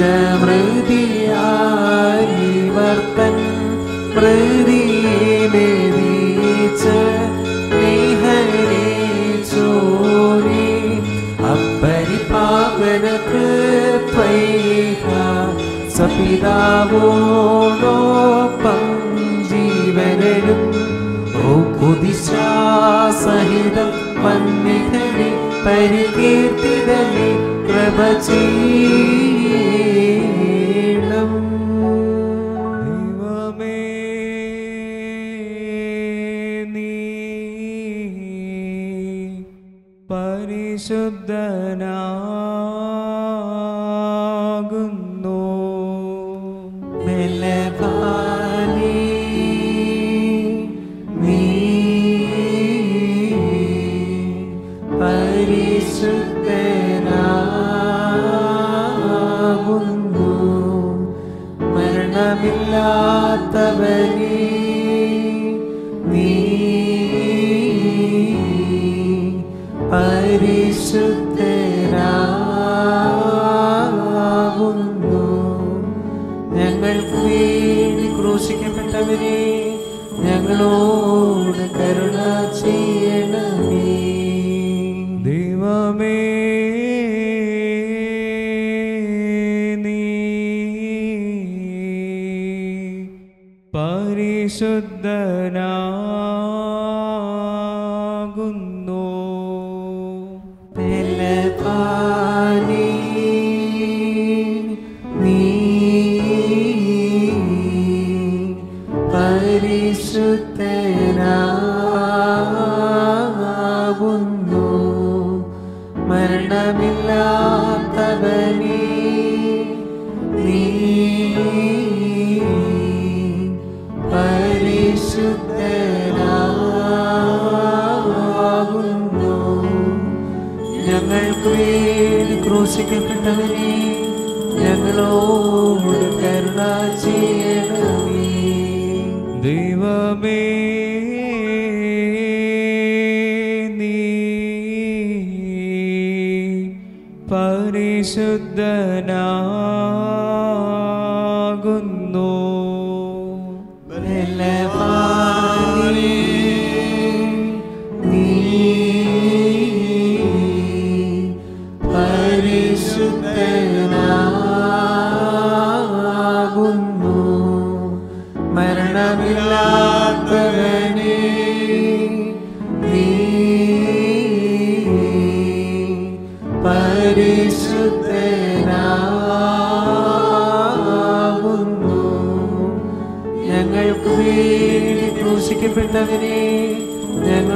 നിജമൃതിയായി വർത്തൻ പ്രതിമേ നീച്ച് നിഹരി ചോരി അപ്പരിപാവന കൃത്വൈഹ സപിതാവോടൊപ്പം ജീവനും ഓ കുതിശാസഹിതം പന്നിഹരി പരികീർത്തിതലി പ്രഭചീ വേണ്ടി ക്രൂശിക്കപ്പെട്ടവനെ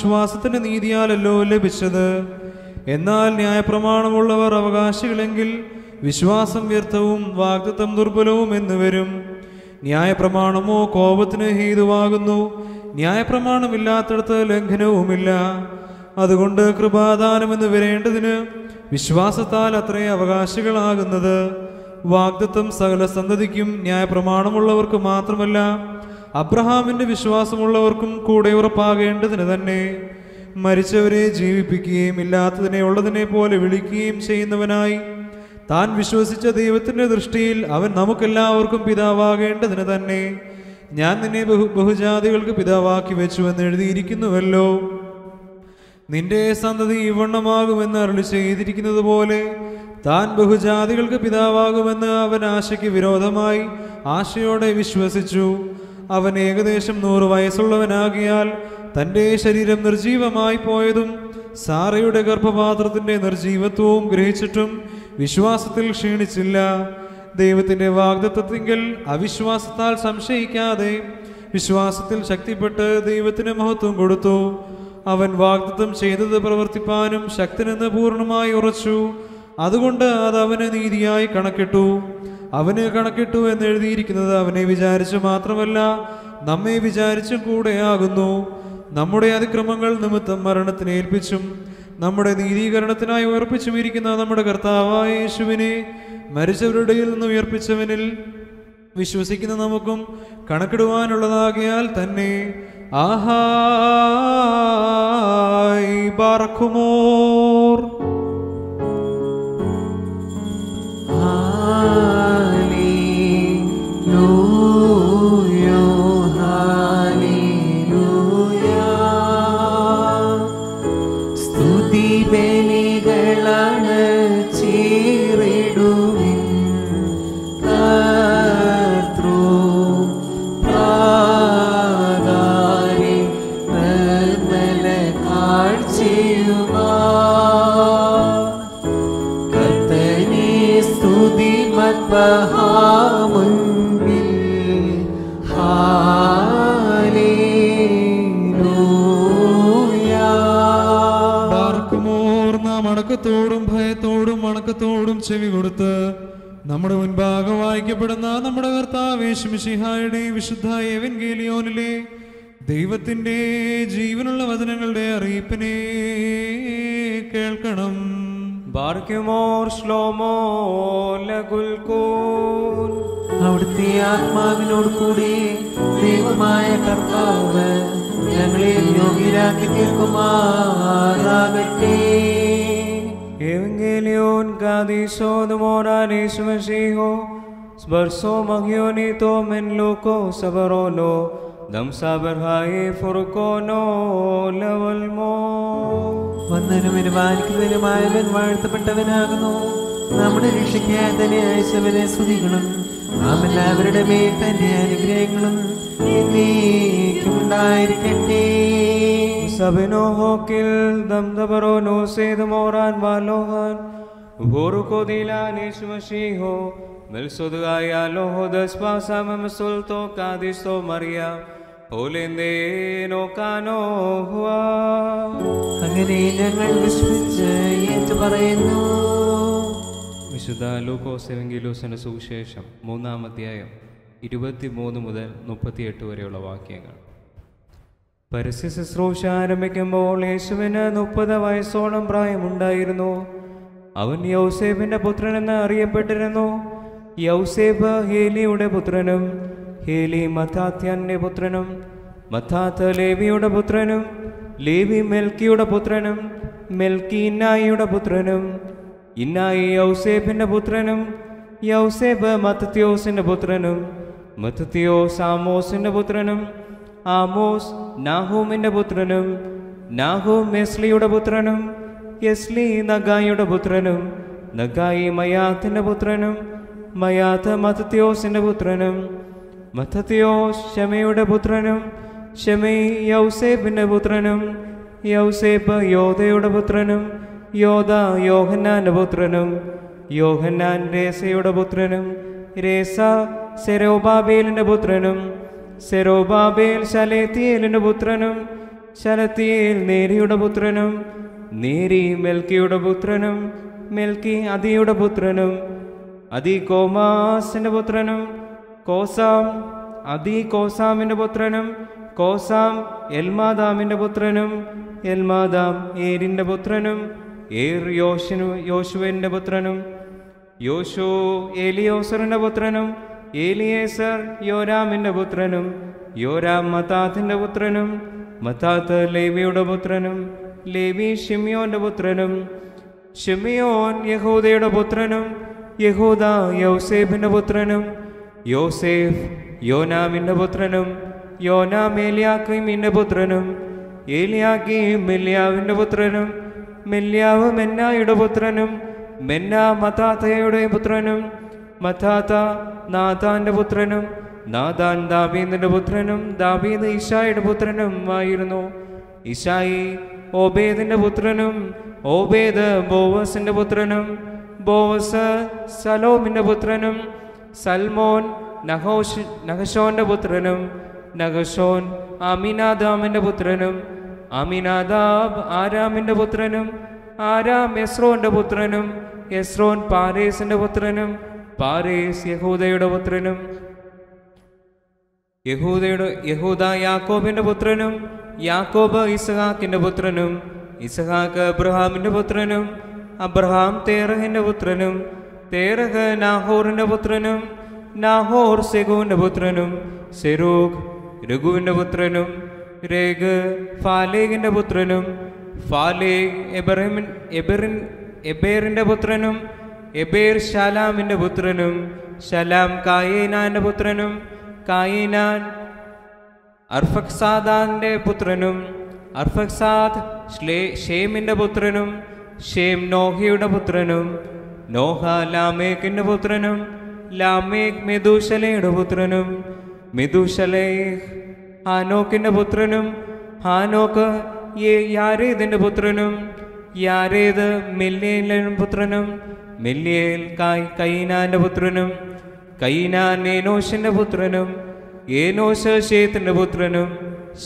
വിശ്വാസത്തിന്റെ നീതിയാലല്ലോ ലഭിച്ചത്. എന്നാൽ ന്യായപ്രമാണമുള്ളവർ അവകാശികളെങ്കിൽ വിശ്വാസം വ്യർത്ഥവും വാഗ്ദത്വം ദുർബലവും എന്ന് വരും. ന്യായപ്രമാണമോ കോപത്തിന് ഹേതുവാകുന്നു. ന്യായപ്രമാണമില്ലാത്തടത്ത് ലംഘനവുമില്ല. അതുകൊണ്ട് കൃപാദാനമെന്ന് വരേണ്ടതിന് വിശ്വാസത്താൽ അത്രേ അവകാശികളാകുന്നത്. വാഗ്ദത്വം സകല സന്തതിക്കും ന്യായപ്രമാണമുള്ളവർക്ക് മാത്രമല്ല അബ്രഹാമിന്റെ വിശ്വാസമുള്ളവർക്കും കൂടെ ഉറപ്പാകേണ്ടതിന് തന്നെ മരിച്ചവരെ ജീവിപ്പിക്കുകയും ഇല്ലാത്തതിനെ ഉള്ളതിനെ പോലെ വിളിക്കുകയും ചെയ്യുന്നവനായി താൻ വിശ്വസിച്ച ദൈവത്തിന്റെ ദൃഷ്ടിയിൽ അവൻ നമുക്കെല്ലാവർക്കും പിതാവാകേണ്ടതിന് തന്നെ ഞാൻ നിന്നെ ബഹു ബഹുജാതികൾക്ക് പിതാവാക്കി വെച്ചു എന്ന് എഴുതിയിരിക്കുന്നുവല്ലോ. നിന്റെ സന്തതി ഇവണ്ണമാകുമെന്ന് അരുളി ചെയ്തിരിക്കുന്നത് പോലെ താൻ ബഹുജാതികൾക്ക് പിതാവാകുമെന്ന് അവൻ ആശയ്ക്ക് വിരോധമായി ആശയോടെ വിശ്വസിച്ചു. അവൻ ഏകദേശം നൂറ് വയസ്സുള്ളവനാകിയാൽ തന്റെ ശരീരം നിർജീവമായി പോയതും സാറയുടെ ഗർഭപാത്രത്തിന്റെ നിർജീവത്വവും ഗ്രഹിച്ചിട്ടും വിശ്വാസത്തിൽ ക്ഷീണിച്ചില്ല. ദൈവത്തിന്റെ വാഗ്ദത്വത്തിങ്കിൽ അവിശ്വാസത്താൽ സംശയിക്കാതെ വിശ്വാസത്തിൽ ശക്തിപ്പെട്ട് ദൈവത്തിന് മഹത്വം കൊടുത്തു. അവൻ വാഗ്ദത്വം ചെയ്തത് പ്രവർത്തിപ്പാനും ശക്തനെന്ന് പൂർണമായി ഉറച്ചു. അതുകൊണ്ട് അത് അവന് നീതിയായി കണക്കിട്ടു. അവന് കണക്കിട്ടു എന്ന് എഴുതിയിരിക്കുന്നത് അവനെ വിചാരിച്ചു മാത്രമല്ല നമ്മെ വിചാരിച്ചും കൂടെയാകുന്നു നമ്മുടെ അതിക്രമങ്ങൾ നിമിത്തം മരണത്തിന് ഏൽപ്പിച്ചും നമ്മുടെ നീതീകരണത്തിനായി ഉയർപ്പിച്ചും ഇരിക്കുന്ന നമ്മുടെ കർത്താവായ യേശുവിനെ മരിച്ചവരുടെ നിന്ന് ഉയർപ്പിച്ചവനിൽ വിശ്വസിക്കുന്ന നമുക്കും കണക്കിടുവാനുള്ളതാകിയാൽ തന്നെ ആഹായ് ബാറക്കുമോർ ചെവി കൊടുത്ത് നമ്മുടെ മുൻപാകെ വായിക്കപ്പെടുന്ന നമ്മുടെ കർത്താവേശുമിഷിഹായുടെ വിശുദ്ധ എവൻഗേലിയോനിലെ ദൈവത്തിന്റെ ജീവനുള്ള വചനങ്ങളുടെ അറിയിപ്പിനെ കേൾക്കണം. ബാർക്കുമോർ ശ്ലോമോ ലഗുൽക്കൂൻ അവിടുത്തെ ആത്മാവിനോട് കൂടി ദൈവമായ കർത്താവ് ഞങ്ങളെ യോഗ്യരാക്കി തീർക്കുമാറാകട്ടെ. Evangelion kadisho dumoran ismasiho Sbarso magionito men Loco sabarono Dam sabarhaye furkono വന്നതിനും പരിപാലിക്കുന്നതിനുമായവൻ വാഴ്ത്തപ്പെട്ടവനാകുന്നു. നമ്മുടെ നാം എല്ലാവരുടെ മേൽ തന്റെ അനുഗ്രഹങ്ങളും എന്നേക്കും ഉണ്ടായിരിക്കട്ടെ Sabino hokil dam dabarono se dumoran valohan Buruko dilan ismasiho Melsodgaya loho daspasa mamsulto kadisto Maria Olende no kano hua അങ്ങനെ ഞങ്ങൾ വിശ്വസിച്ച് ഏറ്റു പറയുന്നു വിശുദ്ധ ലൂക്കോസ് എവങ്കിലൂസിന് സുവിശേഷം മൂന്നാം അധ്യായം ഇരുപത്തിമൂന്ന് മുതൽ മുപ്പത്തിയെട്ട് വരെയുള്ള വാക്യങ്ങൾ പരസ്യ ശുശ്രൂഷ ആരംഭിക്കുമ്പോൾ യേശുവിന് മുപ്പത് വയസ്സോളം പ്രായമുണ്ടായിരുന്നു. അവൻ യൗസേബിന്റെ പുത്രനെന്ന് അറിയപ്പെട്ടിരുന്നു. യൗസേബ് ഹേലിയുടെ പുത്രനും ഹേലി മഥാത്യാന്റെ പുത്രനും മഥാത്ത് ലേവിയുടെ പുത്രനും ലേവി മെൽക്കിയുടെ പുത്രനും മെൽക്കി ഇന്നായിയുടെ പുത്രനും ഇന്നായി യൗസേബിന്റെ പുത്രനും യൗസേബ് മത്തത്യോസിന്റെ പുത്രനും മത്തത്യോസ് സാമോസിന്റെ പുത്രനും ആമോസ് നാഹൂമിന്റെ പുത്രനും നാഹൂം മെസ്ലിയുടെ പുത്രനും യെസ്ലി നഗായിയുടെ പുത്രനും നഗായി മയാത്തിന്റെ പുത്രനും മയാത്ത് മത്തത്യോസിന്റെ പുത്രനും മത്തത്യോസ് ഷമയുടെ പുത്രനും ഷമൈ യൗസേബിന്റെ പുത്രനും യൗസേബ് യോധയുടെ പുത്രനും യോധ യോഹന്നാന്റെ പുത്രനും യോഹന്നാൻ രേസയുടെ പുത്രനും രേസ സെരോബാബേലിന്റെ പുത്രനും സെരോബാബേൽ ശലേത്തിയേലിന്റെ പുത്രനും ശലത്തിയേൽ നേരിയുടെ പുത്രനും നേരി മെൽക്കിയുടെ പുത്രനും മെൽക്കി അതിയുടെ പുത്രനും അതി കോമാസിന്റെ പുത്രനും കോസാം അതി കോസാമിന്റെ പുത്രനും കോസാം എൽമാദാമിന്റെ പുത്രനും എൽമാദാം ഏരിന്റെ പുത്രനും ഏർ യോശിനു യോശുവിന്റെ പുത്രനും യോശു എലിയോസറിന്റെ പുത്രനും ഏലിയേസർ യോരാമിന്റെ പുത്രനും യോരാം മത്താത്തിന്റെ പുത്രനും മത്താത്ത് ലേവിയുടെ പുത്രനും ലേവി ഷിമിയോന്റെ പുത്രനും ഷിമിയോൻ യഹൂദയുടെ പുത്രനും യഹൂദ യോസേഫിന്റെ പുത്രനും യോസേഫ് യോനാമിന്റെ പുത്രനും യോനാം ഏലിയാക്കീമിന്റെ പുത്രനും ഏലിയാക്കീം മെല്യാവിന്റെ പുത്രനും മെല്യാവ് മെന്നായുടെ പുത്രനും മെന്ന മത്താത്തയുടെ പുത്രനും മത്താത്ത നാഥാന്റെ പുത്രനും നാഥാൻ ദാബീദിന്റെ പുത്രനും ദാബീദ് ഇഷായുടെ പുത്രനും ആയിരുന്നു. ഇഷായി ഓബേദിന്റെ പുത്രനും ഓബേദ് ബോവസിന്റെ പുത്രനും ബോവസ് സലോമിന്റെ പുത്രനും സൽമോൻ നഹോഷ് നഹശോന്റെ പുത്രനും നഹശോൻ അമിനാദാമിന്റെ പുത്രനും അമിനാദാബ് ആരാമിന്റെ പുത്രനും ആരാം എസ്രോന്റെ പുത്രനും എസ്രോൻ പാരേസിന്റെ പുത്രനും പാരേസ് യഹൂദയുടെ പുത്രനും യഹൂദയുടെ യഹൂദ യാക്കോബിന്റെ പുത്രനും യാക്കോബ് ഇസഹാക്കിന്റെ പുത്രനും ഇസഹാക്ക് അബ്രഹാമിന്റെ പുത്രനും അബ്രഹാം തേറഹിന്റെ പുത്രനും തേറഹ് നാഹോറിന്റെ പുത്രനും നാഹോർ സെഗുവിന്റെ പുത്രനും സെരൂഖ് രഘുവിന്റെ പുത്രനും രേഗ് ഫാലേഖിന്റെ പുത്രനും ഫാലേഖ് എബ്രഹിമിൻ എബറിൻ എബേറിന്റെ പുത്രനും എബേർ ശാലാമിന്റെ പുത്രനും ശലാം കായേനാന്റെ പുത്രനും കായിനാൻ അർഫക്സാദാന്റെ പുത്രനും അർഫക്സാദ് ഷേമിന്റെ പുത്രനും ഷേം നോഹയുടെ പുത്രനും നോഹ ലാമേക്കിന്റെ പുത്രനും ലാമേക് മെദൂശലയുടെ പുത്രനും മെദുശലേഹ് ഹാനോക്കിന്റെ പുത്രനും ഹാനോക്ക് യാരേദിന്റെ പുത്രനും യാരേത്? മെല്ലിയേലിന്റെ പുത്രനും മെല്ലിയേൽ കായ് കൈനാന്റെ പുത്രനും കൈനാൻ ഏനോഷിന്റെ പുത്രനും ഏനോശ് ഷേത്തിന്റെ പുത്രനും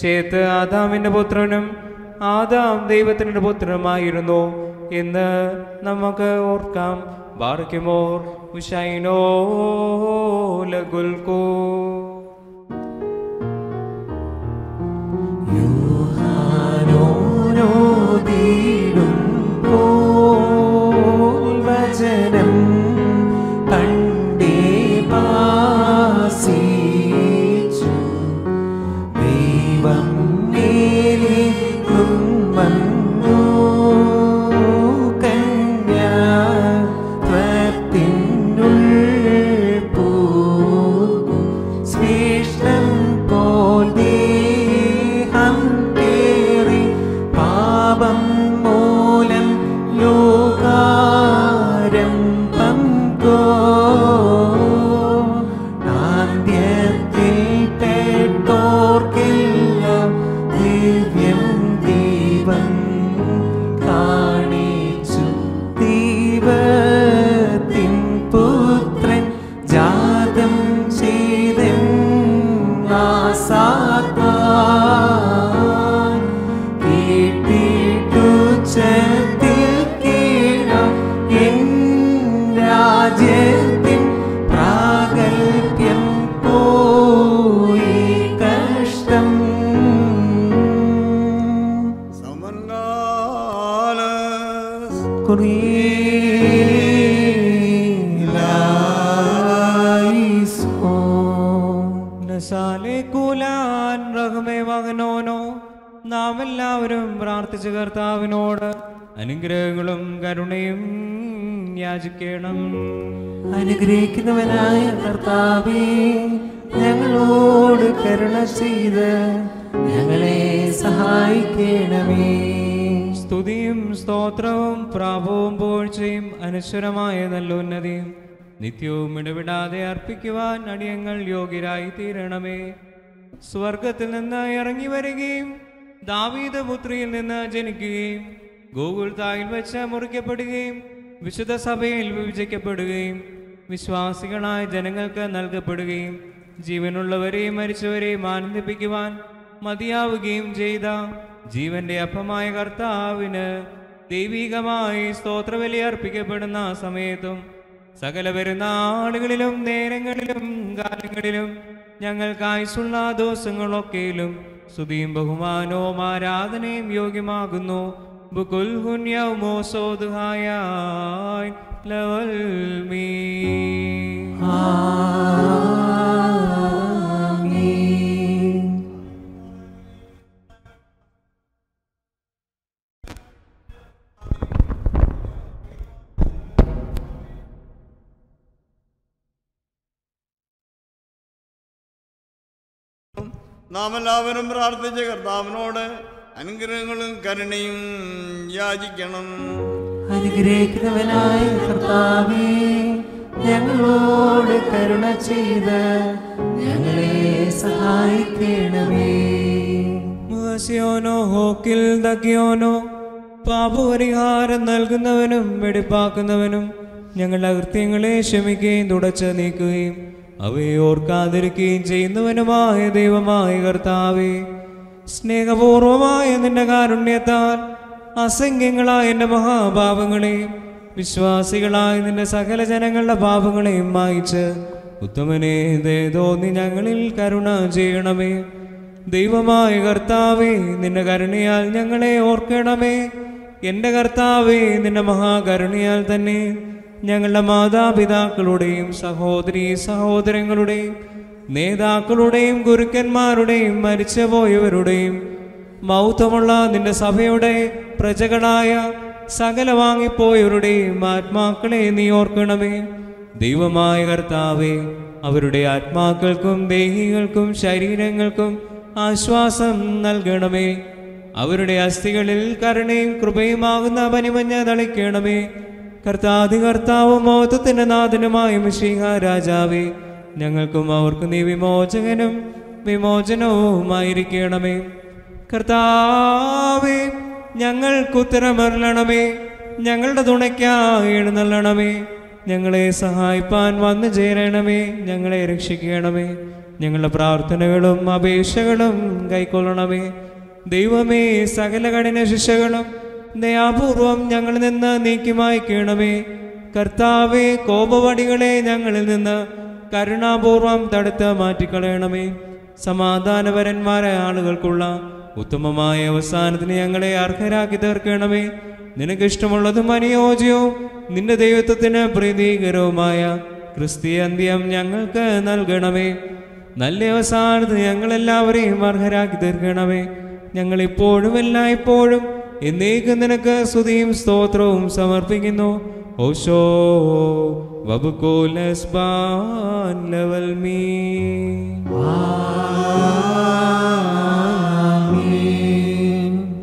ഷേത്ത് ആദാമിന്റെ പുത്രനും ആദാം ദൈവത്തിന്റെ പുത്രനുമായിരുന്നു എന്ന് നമുക്ക് ഓർക്കാം. ബാർക്കിമോർ ഉഷൈനോ ലഗുൽക്കോ സ്വർഗത്തിൽ നിന്ന് ഇറങ്ങി വരികയും ദാവീദ പുത്രിയിൽ നിന്ന് ജനിക്കുകയും ഗൂഗിൾ തായിൽ വെച്ച് മുറിക്കപ്പെടുകയും വിശുദ്ധ സഭയിൽ വിഭജിക്കപ്പെടുകയും വിശ്വാസികളായ ജനങ്ങൾക്ക് നൽകപ്പെടുകയും ജീവനുള്ളവരെയും മരിച്ചവരെയും ആനന്ദിപ്പിക്കുവാൻ മതിയാവുകയും ചെയ്ത ജീവന്റെ അപ്പമായ കർത്താവിന് ദൈവികമായി സ്തോത്രബലി അർപ്പിക്കപ്പെടുന്ന സമയത്തും സകല പെരുന്നാളുകളിലും നേരങ്ങളിലും കാലങ്ങളിലും ഞങ്ങൾക്കായുസുള്ള ദിവസങ്ങളൊക്കെയിലും സ്തുതിയും ബഹുമാനവും ആരാധനയും യോഗ്യമാകുന്നു. ലവൽ മീ നാം എല്ലാവരും പ്രാർത്ഥിച്ച കർത്താവിനോട് അനുഗ്രഹങ്ങളും കരുണയും യാചിക്കണം. അനുഗ്രഹിക്കുന്നവനായ കർത്താവേ ഞങ്ങളോട് കരുണ ചെയ്ത് ഞങ്ങളെ സഹായിക്കണമേ. ഹോക്കിൽ ദക്കിയോനോ പാപപരിഹാരം നൽകുന്നവനും വെടിപ്പാക്കുന്നവനും ഞങ്ങളുടെ അകൃത്യങ്ങളെ ക്ഷമിക്കുകയും തുടച്ച് നീക്കുകയും അവയെ ഓർക്കാതിരിക്കുകയും ചെയ്യുന്നവനുമായ ദൈവമായ കർത്താവേ സ്നേഹപൂർവമായ നിന്റെ കാരുണ്യത്താൽ അസംഖ്യങ്ങളായ എന്റെ മഹാഭാവങ്ങളെയും വിശ്വാസികളായ നിന്റെ സകല ജനങ്ങളുടെ പാപങ്ങളെയും മായിച്ച് ഉത്തമനെ തോന്നി ഞങ്ങളിൽ കരുണ ചെയ്യണമേ. ദൈവമായ കർത്താവേ നിന്റെ കരുണയാൽ ഞങ്ങളെ ഓർക്കണമേ. എന്റെ കർത്താവേ നിന്റെ മഹാകരുണയാൽ തന്നെ ഞങ്ങളുടെ മാതാപിതാക്കളുടെയും സഹോദരി സഹോദരങ്ങളുടെയും നേതാക്കളുടെയും ഗുരുക്കന്മാരുടെയും മരിച്ചുപോയവരുടെയും മൗത്തമുള്ള നിന്റെ സഭയുടെ പ്രജകളായ സകല വാങ്ങിപ്പോയവരുടെയും ആത്മാക്കളെ നീ ഓർക്കണമേ. ദൈവമായ കർത്താവേ അവരുടെ ആത്മാക്കൾക്കും ദേഹികൾക്കും ശരീരങ്ങൾക്കും ആശ്വാസം നൽകണമേ. അവരുടെ അസ്ഥികളിൽ കരുണയും കൃപയുമാകുന്ന പനിമഞ്ഞ തളിക്കണമേ. കർത്താതി കർത്താവും മൗത്തത്തിന്റെ നാഥനുമായ മിഷീഹ രാജാവേ ഞങ്ങൾക്കും അവർക്കും നീ വിമോചകനും വിമോചനവുമായിരിക്കണമേ. കർത്താവേ ഞങ്ങൾക്ക് ഉത്തരമരളണമേ ഞങ്ങളുടെ തുണയ്ക്കായി എഴുന്നള്ളണമേ ഞങ്ങളെ സഹായിപ്പാൻ വന്നു ചേരണമേ ഞങ്ങളെ രക്ഷിക്കണമേ ഞങ്ങളുടെ പ്രാർത്ഥനകളും അപേക്ഷകളും കൈക്കൊള്ളണമേ. ദൈവമേ സകല കഠിന ശിക്ഷകളും ദയാപൂർവം ഞങ്ങളിൽ നിന്ന് നീക്കി കീണമേ. കർത്താവെ കോപവടികളെ ഞങ്ങളിൽ നിന്ന് കരുണാപൂർവം തടുത്ത് മാറ്റിക്കളയണമേ. സമാധാനപരന്മാരായ ആളുകൾക്കുള്ള ഉത്തമമായ അവസാനത്തിന് ഞങ്ങളെ അർഹരാക്കി തീർക്കണമേ. നിനക്കിഷ്ടമുള്ളതും അനുയോജ്യവും നിന്റെ ദൈവത്വത്തിന് പ്രീതികരവുമായ ക്രിസ്തീയ അന്ത്യം ഞങ്ങൾക്ക് നൽകണമേ. നല്ല അവസാനത്തിന് ഞങ്ങളെല്ലാവരെയും അർഹരാക്കി തീർക്കണമേ. ഞങ്ങളിപ്പോഴും എല്ലായ്പ്പോഴും എന്നേക്കും നിനക്ക് സ്തുതിയും സ്തോത്രവും സമർപ്പിക്കുന്നു. ഓശോ ലവൽ മീ.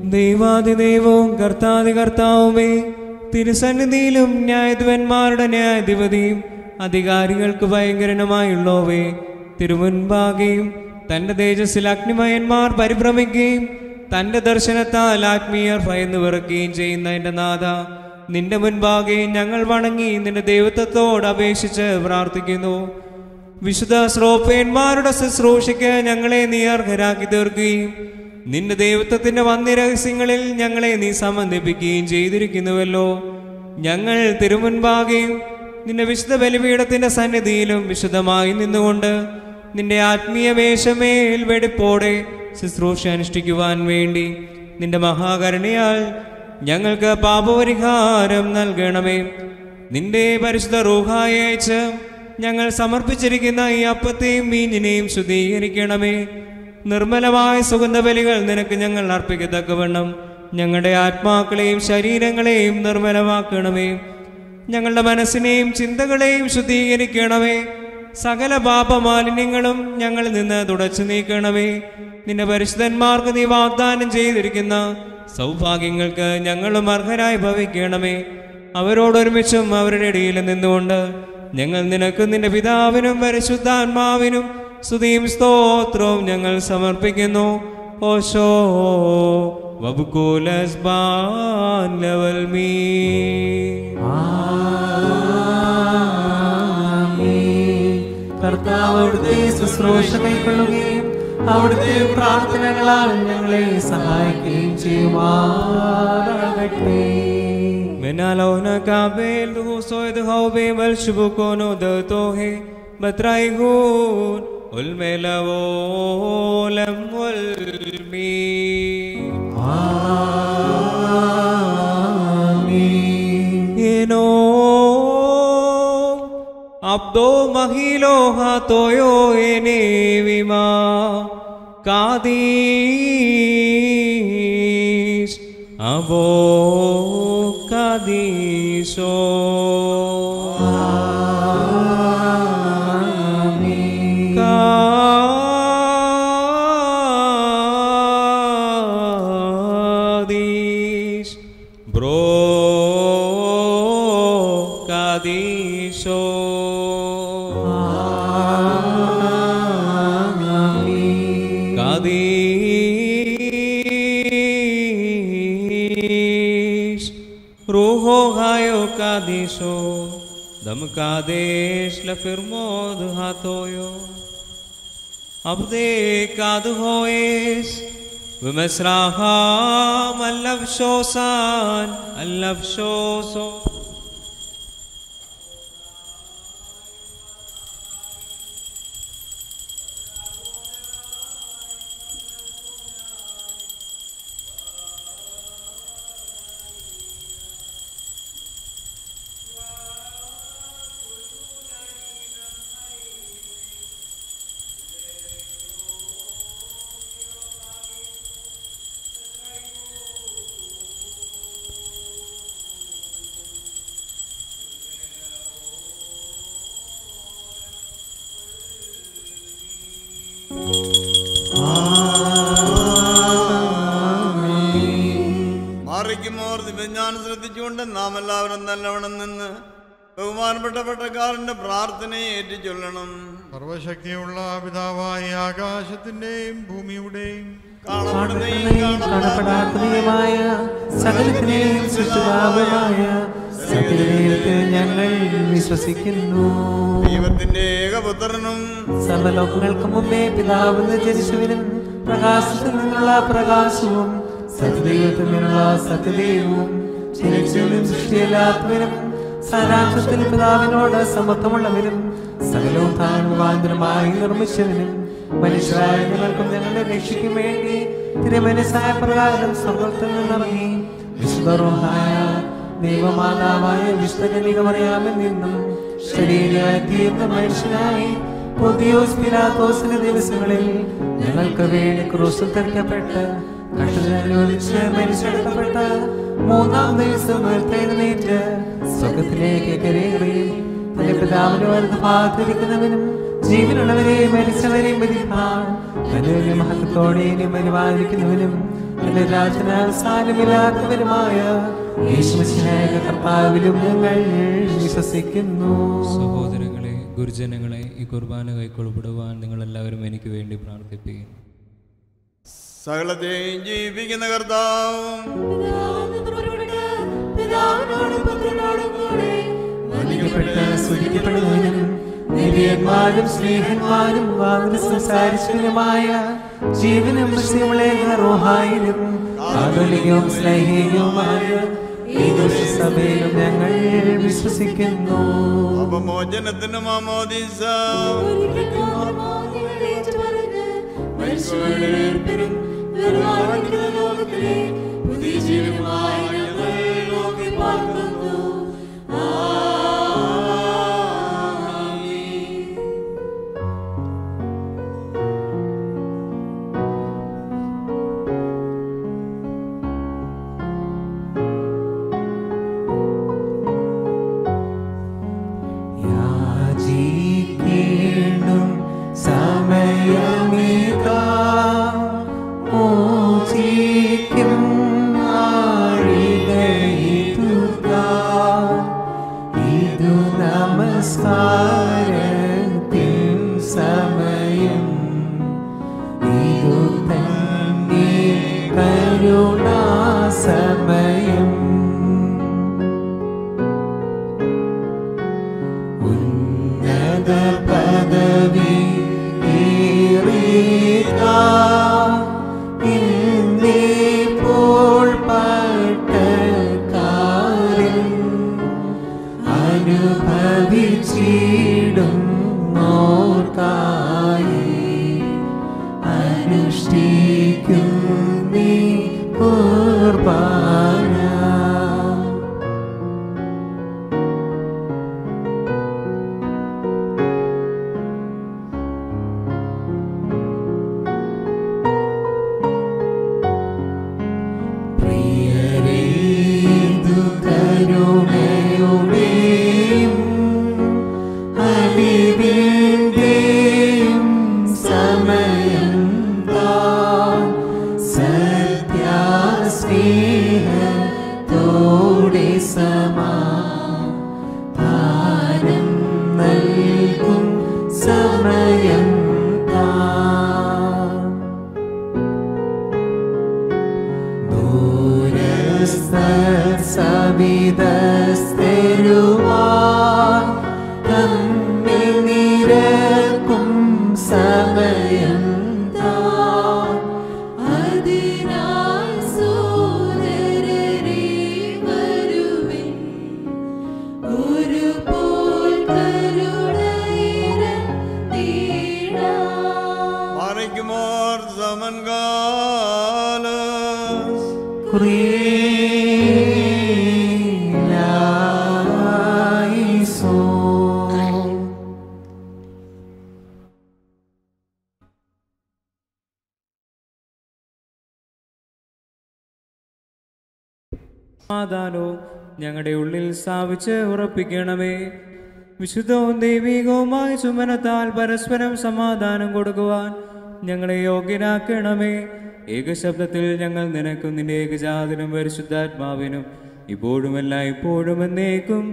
ദൈവാതിദൈവവും കർത്താതി കർത്താവുമേ തിരുസന്നിധിയിലും ന്യായാധിപന്മാരുടെ ന്യായാധിപതിയും അധികാരികൾക്ക് ഭയങ്കരനുമായുള്ളവേ തിരുമുൻപാകെയും തന്റെ തേജസ്സിൽ അഗ്നിമയന്മാർ പരിഭ്രമിക്കുകയും തന്റെ ദർശനത്താൽ ആത്മീയർ ഭയന്ന് വിറക്കുകയും ചെയ്യുന്ന എന്റെ നാഥ നിന്റെ മുൻപാകെ ഞങ്ങൾ വണങ്ങി നിന്റെ ദൈവത്വത്തോട് അപേക്ഷിച്ച് പ്രാർത്ഥിക്കുന്നു. വിശുദ്ധ ശ്രോപ്പേന്മാരുടെ ശുശ്രൂഷയ്ക്ക് ഞങ്ങളെ നീ അർഹരാക്കി തീർക്കുകയും നിന്റെ ദൈവത്വത്തിന്റെ വന്യരഹസ്യങ്ങളിൽ ഞങ്ങളെ നീ സമന്വിപ്പിക്കുകയും ചെയ്തിരിക്കുന്നുവല്ലോ. ഞങ്ങൾ തിരുമുൻപാകെയും നിന്റെ വിശുദ്ധ ബലിപീഠത്തിന്റെ സന്നിധിയിലും വിശുദ്ധമായി നിന്നുകൊണ്ട് നിന്റെ ആത്മീയ വേഷമേൽ വെടിപ്പോടെ ശുശ്രൂഷ അനുഷ്ഠിക്കുവാൻ വേണ്ടി നിന്റെ മഹാകരുണയാൽ ഞങ്ങൾക്ക് പാപപരിഹാരം നൽകണമേ. നിന്റെ പരിശുദ്ധ റൂഹായച്ച് ഞങ്ങൾ സമർപ്പിച്ചിരിക്കുന്ന ഈ അപ്പത്തെയും മീഞ്ഞിനെയും ശുദ്ധീകരിക്കണമേ. നിർമ്മലമായ സുഗന്ധബലികൾ നിനക്ക് ഞങ്ങൾ അർപ്പിക്കത്തക്കവണ്ണം ഞങ്ങളുടെ ആത്മാക്കളെയും ശരീരങ്ങളെയും നിർമ്മലമാക്കണമേ. ഞങ്ങളുടെ മനസ്സിനെയും ചിന്തകളെയും ശുദ്ധീകരിക്കണമേ. സകല പാപമാലിന്യങ്ങളും ഞങ്ങളിൽ നിന്ന് തുടച്ചു നീക്കണമേ. നിന്റെ പരിശുദ്ധന്മാർക്ക് നീ വാഗ്ദാനം ചെയ്തിരിക്കുന്ന സൗഭാഗ്യങ്ങൾക്ക് ഞങ്ങളും അർഹരായി ഭവിക്കണമേ. അവരോടൊരുമിച്ചും അവരുടെ ഇടയിൽ നിന്നുകൊണ്ട് ഞങ്ങൾ നിനക്ക് നിന്റെ പിതാവിനും പരിശുദ്ധാത്മാവിനും സ്തുതിയും സ്തോത്രവും ഞങ്ങൾ സമർപ്പിക്കുന്നു. ഓശോ വബുക്കൂലസ് ലവൽ മീ കർത്താവ് അവിടുത്തെ ശുശ്രൂഷ കൈക്കൊള്ളുകയും അവിടുത്തെ പ്രാർത്ഥനകളാൽ ഞങ്ങളെ സഹായിക്കുകയും ചെയ്യുമാറാകട്ടെ Menalona kabel du soy de hobe mal shubukono de tohe batrai gun අබ්දෝ මහිලෝහතොයෝ එනේවිමා කාදීස් අබෝ කදීසෝ धमकादेश लफिरमोद हाथोयो। अबदे काद होएस بمسراها اللفشوسان اللفشوسو എല്ലാവരും നല്ലവണ്ണം നിന്ന് ബഹുമാനപ്പെട്ട പട്ടക്കാരന്റെ പ്രാർത്ഥനയെ ഏറ്റുചൊല്ലണം സർവശക്തിയുള്ള പിതാവായ ആകാശത്തിന്റെയും ഭൂമിയുടെയും കാണപ്പെടാത്തതുമായ സകലത്തിനെയും സത്യദൈവത്തിൽ ഞങ്ങൾ വിശ്വസിക്കുന്നു. ദൈവത്തിന്റെ ഏകപുത്രനും സർവലോകങ്ങൾക്ക് മുമ്പേ പിതാവെന്ന് ജനിച്ചവനും പ്രകാശത്തിൽ നിന്നുള്ള പ്രകാശവും സത്യദൈവത്തിൽ നിന്നുള്ള സത്യദൈവവും ജനിച്ചവനും സൃഷ്ടിയല്ലാത്തവനും സാരാംശത്തിൽ പിതാവിനോട് സമത്വമുള്ളവനും സകലവും താൻ മുഖാന്തരമായി നിർമ്മിച്ചവനും മനുഷ്യരായ ഞങ്ങൾക്കും ഞങ്ങളുടെ രക്ഷയ്ക്കും വേണ്ടി തിരുമനസായ പ്രകാരം സ്വർഗത്തിൽ നിന്നിറങ്ങി വിശുദ്ധരോഹായ ദൈവമാതാവായ വിശുദ്ധകനികമറിയാമിൽ നിന്നും ശരീരമായി തീർന്ന മനുഷ്യനായി പൊതിയോസ് പിലാത്തോസിന്റെ ദിവസങ്ങളിൽ ഞങ്ങൾക്ക് വേണ്ടി ക്രൂശിൽ തെരഞ്ഞപ്പെട്ട് കഷ്ടതനുഭവിച്ച് മരിച്ചെടുക്കപ്പെട്ട മൂന്നാം ദിവസം ഉയർത്തെഴുന്നേറ്റ് സ്വർഗത്തിലേക്ക് കരയുകയും തന്റെ പിതാവിന് വലത് ഭാഗത്തിരിക്കുന്നവനും ജീവനുള്ളവരെയും മരിച്ചവരെയും വിധിപ്പാൻ തന്റെ വലിയ മഹത്വത്തോടെ ഇനി വരുവാനിരിക്കുന്നവനും തന്റെ വിശ്വസിക്കുന്നു. സഹോദരങ്ങളെ ഗുരുജനങ്ങളെ ഈ കുർബാന കൈക്കൊള്ളപ്പെടുവാൻ നിങ്ങളെല്ലാവരും എനിക്ക് വേണ്ടി പ്രാർത്ഥിപ്പീൻ സകലത്തെയും ജീവിക്കുന്ന കർത്താവും. സ്നേഹന്മാരും വാങ്ങി സംസാരിച്ചവരുമായ ജീവനും വിഷയമുള്ള റോഹായിലും ആധുനികവും സ്നേഹികവുമായ ഈ സഭയിലും ഞങ്ങൾ വിശ്വസിക്കുന്നു. അപമോചനത്തിനും അമോദിസ പുതിയ ജീവിതമായി ഞങ്ങൾ നോക്കി സ്ഥാപിച്ച് ഉറപ്പിക്കണമേ. വിശുദ്ധവും ദൈവികവുമായ ചുമനത്താൽ പരസ്പരം സമാധാനം കൊടുക്കുവാൻ ഞങ്ങളെ യോഗ്യനാക്കണമേ ഏകശബ്ദത്തിൽ ഞങ്ങൾ നിനക്കും നിന്റെ ഏകജാതനും പരിശുദ്ധാത്മാവിനും ഇപ്പോഴും എല്ലാ ഇപ്പോഴും എന്നേക്കും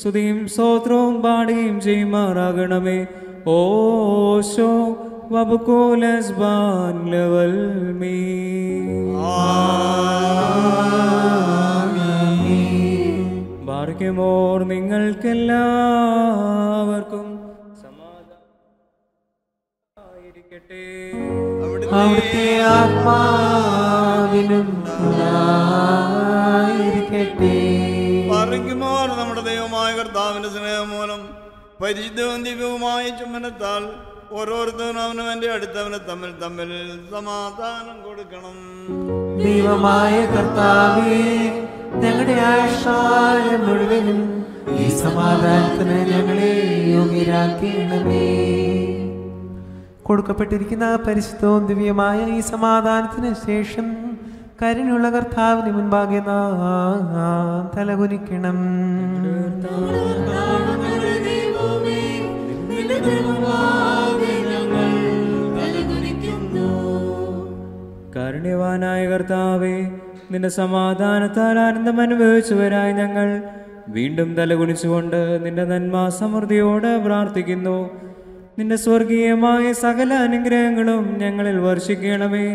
സ്തുതിയും സ്തോത്രവും പാടുകയും ചെയ്യുമാറാകണമേ. ഓശോ വബുക്കോലസ് ബാൻ ലവൽ മീ ബാർക്കുമോർ നിങ്ങൾക്കെല്ലാവർക്കും സമാധാനമായിരിക്കട്ടെ. അവിടുത്തെ ആത്മാവിനും പറയുമോർ നമ്മുടെ ദൈവമായ കർത്താവിന്റെ സ്നേഹം മൂലം പരിശുദ്ധവും ദിവ്യവുമായ ചുമനത്താൽ ഓരോരുത്തരും അവനവന്റെ അടുത്തവന് തമ്മിൽ തമ്മിൽ സമാധാനം കൊടുക്കണം. ദൈവമായ കർത്താവേ ഞങ്ങളുടെ ആയുഷ്കാലം മുഴുവനും ഈ സമാധാനത്തിന് ഞങ്ങളെ യോഗ്യരാക്കണമേ. കൊടുക്കപ്പെട്ടിരിക്കുന്ന പരിശുദ്ധവും ദിവ്യമായ ഈ സമാധാനത്തിന് ശേഷം കരുണയുള്ള കർത്താവിന് മുൻപാകെ നാം തലകുനിക്കണം. കാരുണ്യവാനായ കർത്താവേ നിന്റെ സമാധാനത്താൽ ആനന്ദം അനുഭവിച്ചവരായി ഞങ്ങൾ വീണ്ടും തലകുണിച്ചുകൊണ്ട് നിന്റെ നന്മ സമൃദ്ധിയോട് പ്രാർത്ഥിക്കുന്നു. നിന്റെ സ്വർഗീയമായ സകല അനുഗ്രഹങ്ങളും ഞങ്ങളിൽ വർഷിക്കണമേ.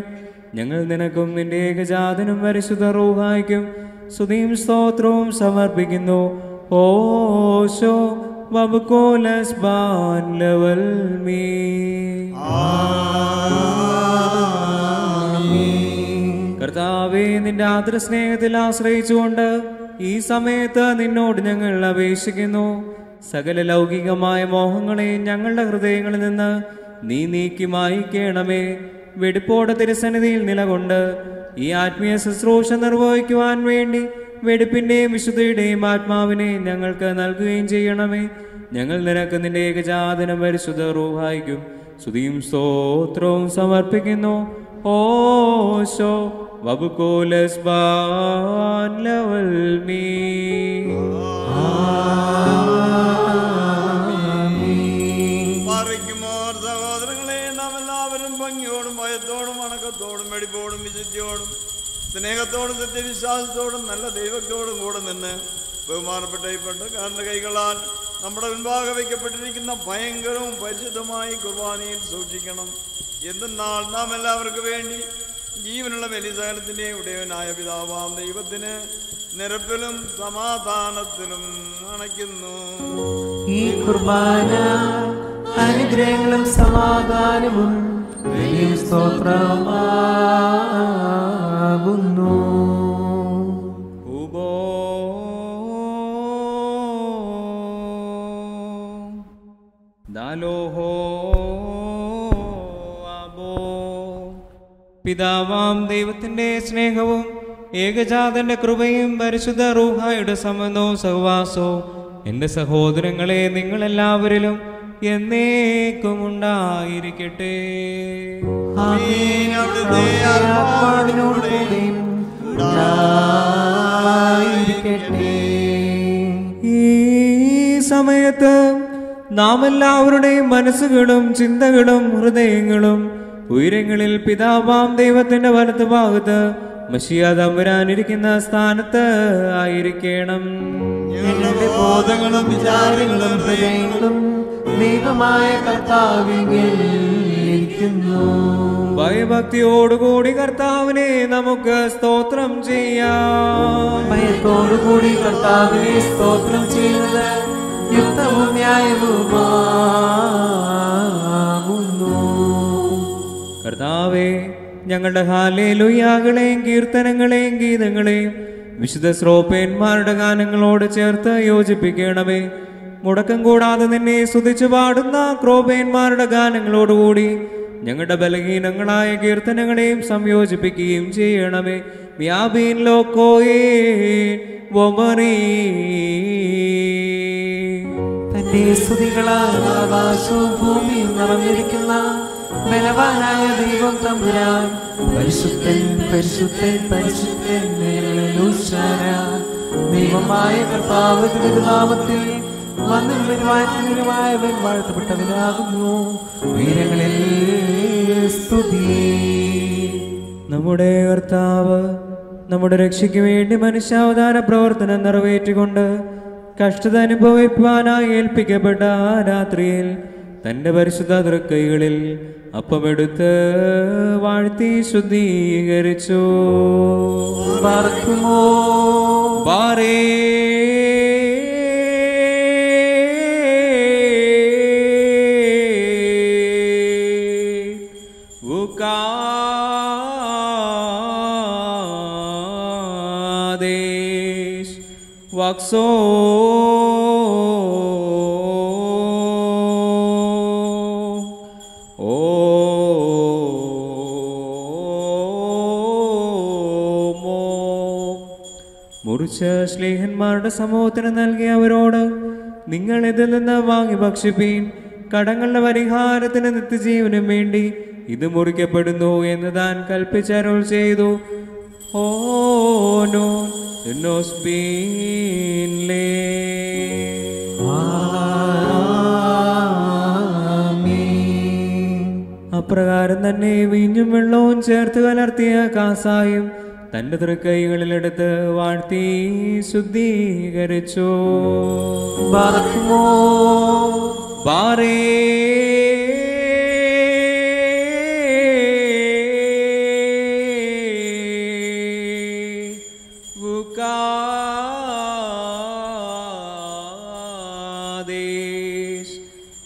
ഞങ്ങൾ നിനക്കും നിന്റെ ഏകജാതനും പരിശുദ്ധ റൂഹായിക്കും സ്തുതിയും സ്തോത്രവും സമർപ്പിക്കുന്നു. ഓശോ വബുക്കോലസ് ബാൻ ലവൽ മീ നിന്റെ ആദര സ്നേഹത്തിൽ ആശ്രയിച്ചുകൊണ്ട് ഈ സമയത്ത് നിന്നോട് ഞങ്ങൾ അപേക്ഷിക്കുന്നു. സകല ലൗകികമായ മോഹങ്ങളെ ഞങ്ങളുടെ ഹൃദയങ്ങളിൽ നിന്ന് നീ നീക്കി മായിക്കണമേ. വെടിപ്പോടെ തിരുസന്നിധിയിൽ നിലകൊണ്ട് ഈ ആത്മീയ ശുശ്രൂഷ നിർവഹിക്കുവാൻ വേണ്ടി വെടിപ്പിന്റെയും വിശുദ്ധിയുടെയും ആത്മാവിനെ ഞങ്ങൾക്ക് നൽകുകയും ചെയ്യണമേ. ഞങ്ങൾ നിനക്ക് നിന്റെ ഏകജാതനം പരിശുദ്ധ റൂഹായിക്കും സ്തുതിയും സ്തോത്രവും സമർപ്പിക്കുന്നു. ഓ ഓശോ. ലവൽ മീ സഹോദരങ്ങളെ? സ്നേഹത്തോടും സത്യവിശ്വാസത്തോടും നല്ല ദൈവത്തോടും കൂടെ നിന്ന് ബഹുമാനപ്പെട്ട ഈ പെട്ടക്കാരന്റെ കൈകളാൽ നമ്മുടെ മുൻപാകെ വയ്ക്കപ്പെട്ടിരിക്കുന്ന ഭയങ്കരവും പരിശുദ്ധമായി കുർബാനയിൽ സൂക്ഷിക്കണം. എന്തെന്നാൽ നാം എല്ലാവർക്കും വേണ്ടി ജീവനുള്ള ബലിസകലത്തിന്റെ ഉടയവനായ പിതാവാം ദൈവത്തിന് നിരപ്പിലും സമാധാനത്തിലും അണയ്ക്കുന്നു. ഈ കുർബാന അനുഗ്രഹങ്ങളും സമാധാനവും സ്തോത്രമാകുന്നു പിതാവാം ദൈവത്തിന്റെ സ്നേഹവും ഏകജാതന്റെ കൃപയും പരിശുദ്ധ റൂഹായുടെ സമനോ സഹവാസവും എന്റെ സഹോദരങ്ങളെ നിങ്ങളെല്ലാവരിലും എന്നേക്കും ഉണ്ടായിരിക്കട്ടെ. ഈ സമയത്ത് നാം എല്ലാവരുടെയും മനസ്സുകളും ചിന്തകളും ഹൃദയങ്ങളും ഉയരങ്ങളിൽ പിതാവാം ദൈവത്തിന്റെ വലത്ത് ഭാഗത്ത് മഷിയ തമ്പുരാനിരിക്കുന്ന സ്ഥാനത്ത് ആയിരിക്കണം. ഞങ്ങളുടെ ബോധങ്ങളും വിചാരങ്ങളും ഹൃദയങ്ങളും ദൈവമായ കർത്താവിങ്കിൽ ഇരിക്കുന്നു. ഭയഭക്തിയോടുകൂടി കർത്താവിനെ നമുക്ക് സ്തോത്രം ചെയ്യാം. ഭയത്തോടുകൂടി കർത്താവിനെ സ്തോത്രം ചെയ്യുന്നത് യുക്തവും ന്യായവുമാകുന്നു കർത്താവേ ഞങ്ങളുടെ ഹാലേലുയാകളെയും കീർത്തനങ്ങളെയും ഗീതങ്ങളെയും വിശുദ്ധ ശ്രോപ്പേന്മാരുടെ ഗാനങ്ങളോട് ചേർത്ത് യോജിപ്പിക്കണമേ. മുടക്കം കൂടാതെ നിന്നെ സ്തുതിച്ചു പാടുന്ന ക്രോപേന്മാരുടെ ഗാനങ്ങളോടുകൂടി ഞങ്ങളുടെ ബലഹീനങ്ങളായ കീർത്തനങ്ങളെയും സംയോജിപ്പിക്കുകയും ചെയ്യണമേ. വ്യാപീൻ ലോക്കോയേ തന്റെ സ്തുതികളാൽ നിറഞ്ഞിരിക്കുന്ന ബലവാനായ ദൈവം തമ്പുരാൻ. പരിശുദ്ധൻ പരിശുദ്ധൻ പരിശുദ്ധൻ ദൈവമായ കർത്താവ് തിരുനാമത്തിൽ വന്നുള്ളവരുമായവൻ വാഴ്ത്തപ്പെട്ടവനാകുന്നു. വീരങ്ങളിൽ സ്തുതി. നമ്മുടെ കർത്താവ് നമ്മുടെ രക്ഷയ്ക്ക് വേണ്ടി മനുഷ്യാവതാര പ്രവർത്തനം നിറവേറ്റുകൊണ്ട് കഷ്ടത അനുഭവിപ്പാനായി ഏൽപ്പിക്കപ്പെട്ട ആ രാത്രിയിൽ തന്റെ പരിശുദ്ധ തൃക്കൈകളിൽ അപ്പമെടുത്ത് വാഴ്ത്തി ശുദ്ധീകരിച്ചു. പാർക്കുമോ ബാരേ ഉകാദേശ് വക്സോ. സ്നേഹന്മാരുടെ സമൂഹത്തിന് നൽകിയ അവരോട് നിങ്ങൾ ഇതിൽ നിന്ന് വാങ്ങി ഭക്ഷിപ്പീൻ. കടങ്ങളുടെ പരിഹാരത്തിന് നിത്യജീവനും വേണ്ടി ഇത് മുറിക്കപ്പെടുന്നു എന്ന് താൻ കൽപ്പിച്ചരുൾ ചെയ്തു. ഓ അപ്രകാരം തന്നെ വീഞ്ഞും വെള്ളവും ചേർത്ത് കലർത്തിയ കാസായും തന്റെ തൃക്കൈകളിലെടുത്ത് വാഴ്ത്തി ശുദ്ധീകരിച്ചു. ബാറേ.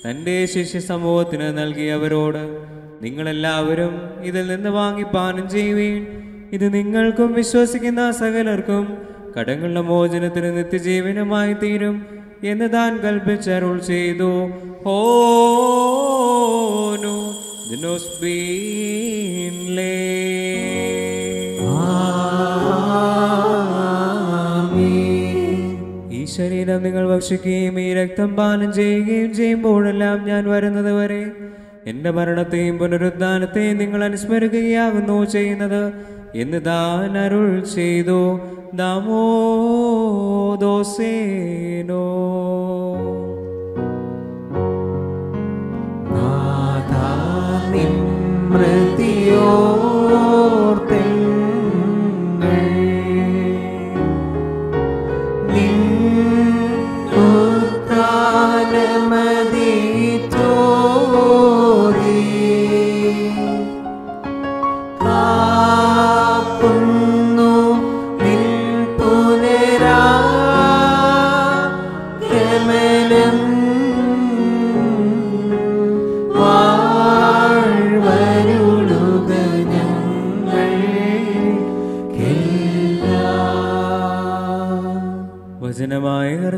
തന്റെ ശിഷ്യ സമൂഹത്തിന് നൽകിയവരോട് നിങ്ങളെല്ലാവരും ഇതിൽ നിന്ന് വാങ്ങി പാനം ചെയ്യുവീൻ. ഇത് നിങ്ങൾക്കും വിശ്വസിക്കുന്ന സകലർക്കും കടങ്ങളുടെ മോചനത്തിന് നിത്യജീവനമായി തീരും എന്ന് താൻ കൽപ്പിച്ചരുൾ ചെയ്തു. ഹോനു ഈ ശരീരം നിങ്ങൾ ഭക്ഷിക്കുകയും ഈ രക്തം പാനം ചെയ്യുകയും ചെയ്യുമ്പോഴെല്ലാം ഞാൻ വരുന്നത് വരെ എന്റെ മരണത്തെയും പുനരുദ്ധാനത്തെയും നിങ്ങൾ അനുസ്മരിക്കുകയാകുന്നു ചെയ്യുന്നത്. എന്ന് താൻ അരുൾ ചെയ്തു. ദാമോ ദോസേനോ.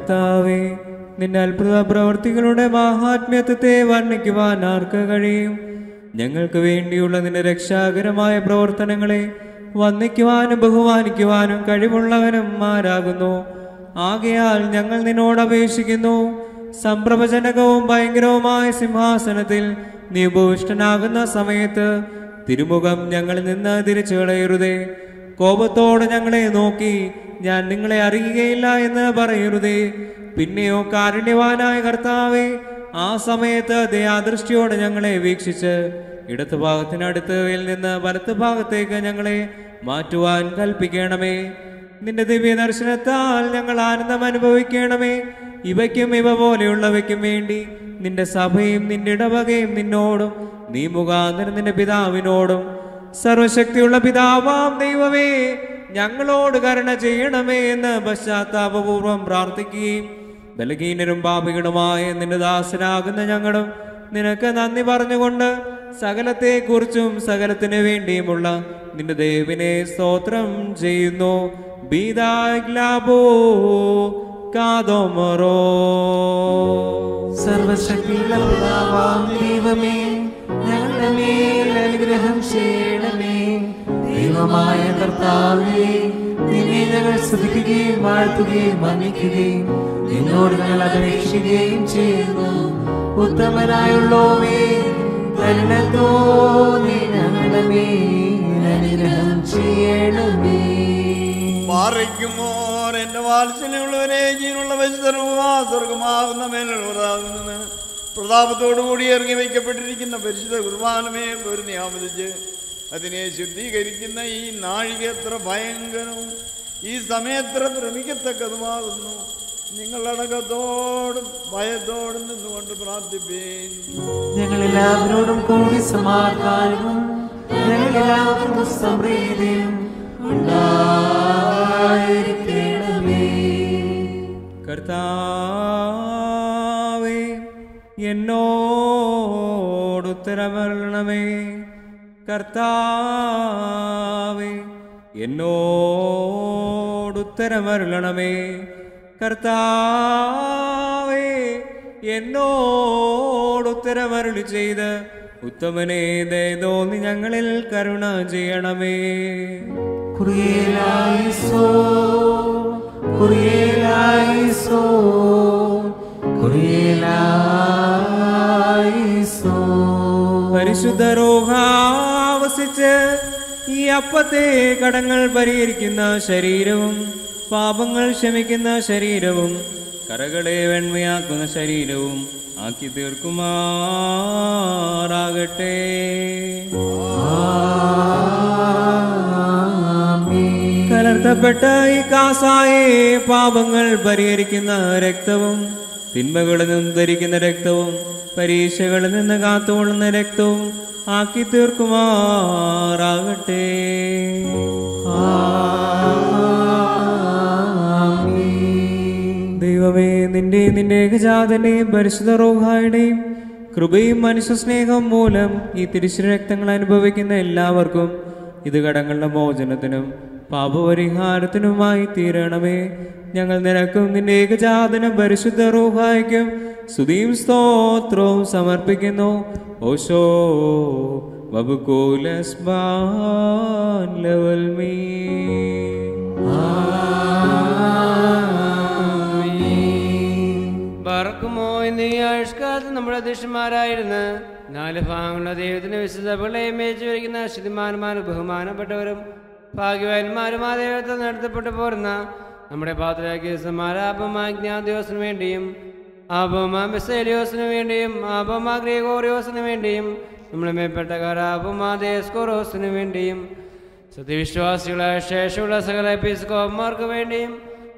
കർത്താവേ നിന്റെ അത്ഭുത പ്രവർത്തികളുടെ മഹാത്മ്യത്വത്തെ വർണിക്കുവാൻ ആർക്ക് കഴിയും? ഞങ്ങൾക്ക് വേണ്ടിയുള്ള നിന്റെ രക്ഷാകരമായ പ്രവർത്തനങ്ങളെ വന്ദിക്കുവാനും ബഹുമാനിക്കുവാനും കഴിവുള്ളവനും ആരാകുന്നു? ആകയാൽ ഞങ്ങൾ നിന്നോട് അപേക്ഷിക്കുന്നു. സംപ്രഭജനകവും ഭയങ്കരവുമായ സിംഹാസനത്തിൽ നീ ഉപവിഷ്ടനാകുന്ന സമയത്ത് തിരുമുഖം ഞങ്ങളിൽ നിന്ന് തിരിച്ചു കളയരുതേ കോപത്തോടെ ഞങ്ങളെ നോക്കി ഞാൻ നിങ്ങളെ അറിയുകയില്ല എന്ന് പറയരുതേ. പിന്നെയോ കാരുണ്യവാനായ കർത്താവേ ആ സമയത്ത് ദയാദൃഷ്ടിയോടെ ഞങ്ങളെ വീക്ഷിച്ച് ഇടത്തു ഭാഗത്തിനടുത്ത് നിന്ന് വലത്ത് ഭാഗത്തേക്ക് ഞങ്ങളെ മാറ്റുവാൻ കൽപ്പിക്കണമേ. നിന്റെ ദിവ്യ ദർശനത്താൽ ഞങ്ങൾ ആനന്ദം അനുഭവിക്കണമേ. ഇവയ്ക്കും ഇവ പോലെയുള്ളവയ്ക്കും വേണ്ടി നിന്റെ സഭയും നിന്റെ ഇടവകയും നിന്നോടും നീ മുഖാന്തരം നിന്റെ പിതാവിനോടും സർവശക്തിയുള്ള പിതാവാം ദൈവമേ ഞങ്ങളോട് കരുണ ചെയ്യണമേ എന്ന് പശ്ചാത്താപപൂർവം പ്രാർത്ഥിക്കുകയും ബലഹീനരും പാപികളുമായ നിന്റെ ദാസനാകുന്ന ഞങ്ങളും നിനക്ക് നന്ദി പറഞ്ഞുകൊണ്ട് സകലത്തെക്കുറിച്ചും സകലത്തിന് വേണ്ടിയുമുള്ള നിന്റെ ദേവിനെ സ്തോത്രം ചെയ്യുന്നു. പിതാവാം ദൈവമേ ഞങ്ങളുടെ മേൽ അനുഗ്രഹം ചെയ്യണമേ ദൈവമായ കർത്താവേ നിന്നെ സ്തുതിക്കുകയും വാഴ്ത്തുകയും വന്ദിക്കുകയും നിന്നോട് ഞങ്ങൾ അപേക്ഷിക്കുകയും ചെയ്യുന്നു. ഉത്തമനായുള്ളോവേ കരുണ തോന്നി ഞങ്ങളുടെ മേൽ അനുഗ്രഹം ചെയ്യണമേ. പാറയ്ക്കുമോർ എന്റെ വാത്സല്യമുള്ളവരെ ജീവനുള്ള സ്വർഗമാകുന്ന മേലുള്ള പ്രതാപത്തോടുകൂടി ഇറങ്ങി വയ്ക്കപ്പെട്ടിരിക്കുന്ന പരിശുദ്ധ കുർബാനമേ ഒരു നിയാമതിച്ച് അതിനെ ശുദ്ധീകരിക്കുന്ന ഈ നാഴിക എത്ര ഭയങ്കരവും ഈ സമയത്ര ഭ്രമിക്കത്തക്കതുമാകുന്നു. നിങ്ങളടക്കത്തോടും ഭയത്തോടും നിന്നുകൊണ്ട് പ്രാർത്ഥിപ്പേൻ. ഞങ്ങൾ എല്ലാവരോടും കൂടി സമാധാനവും കർത്താവേ എന്നോടുത്തരമരണമേ കർത്താവേ എന്നോടുത്തരമരുളണമേ കർത്താവേ എന്നോടുത്തരമരുളി ചെയ്ത് ഉത്തമനെ തോന്നി ഞങ്ങളിൽ കരുണ ചെയ്യണമേ. കുറിയേലായിസോ കുറിയേലായിസോ കുറിയേലായിസോ പരിശുദ്ധ ഈ അപ്പത്തെ കടങ്ങൾ പരിഹരിക്കുന്ന ശരീരവും പാപങ്ങൾ ക്ഷമിക്കുന്ന ശരീരവും കറകളെ വെണ്മയാക്കുന്ന ശരീരവും ആക്കി തീർക്കുമാറാകട്ടെ. കലർത്തപ്പെട്ട ഈ കാസായെ പാപങ്ങൾ പരിഹരിക്കുന്ന രക്തവും തിന്മകളിൽ നിന്ന് ധരിക്കുന്ന രക്തവും പരീക്ഷകളിൽ നിന്ന് കാത്തുകൊള്ളുന്ന രക്തവും ആക്കി തീർക്കുമാറാകട്ടെ. ദൈവമേ നിന്റെ നിന്റെ ഏകജാതന്റെയും പരിശുദ്ധ റോഹായുടെയും കൃപയും മനുഷ്യ സ്നേഹം മൂലം ഈ തിരിച്ചു രക്തങ്ങൾ അനുഭവിക്കുന്ന എല്ലാവർക്കും ഇത് കടങ്ങളുടെ മോചനത്തിനും പാപപരിഹാരത്തിനുമായി തീരണമേ. ഞങ്ങൾ നിനക്കും നിന്റെ ഏകജാതന പരിശുദ്ധ റൂഹായിക്കും സ്തുതിയും സ്തോത്രവും സമർപ്പിക്കുന്നു. ഓശോ വബുകൂലസ്ബാൻ ലവൽ മീ. പറക്കുമോ എന്നീ ആയുഷ്കാലത്ത് നമ്മുടെ അധ്യക്ഷന്മാരായിരുന്ന? നാല് ഭാഗങ്ങളുടെ ദൈവത്തിന് വിശുദ്ധ പിള്ളയെ മേച്ചു വരിക്കുന്ന ശുദ്ധിമാന്മാരും ബഹുമാനപ്പെട്ടവരും ഭാഗ്യവാന്മാരും ആ ദൈവത്തെ നടത്തപ്പെട്ടു പോരുന്ന നമ്മുടെ പാത്രയാക്കിയ സമാരാപമ ജ്ഞാദിയോസിനു വേണ്ടിയും ആപമ മിസേലിയോസിനു വേണ്ടിയും ആപമ ഗ്രീഗോറിയോസിനു വേണ്ടിയും നമ്മുടെ മേപ്പെട്ടക്കാർ ആപമ വേണ്ടിയും സത്യവിശ്വാസികളായ ശേഷമുള്ള സകല എപ്പിസ്കോപ്പന്മാർക്ക് വേണ്ടിയും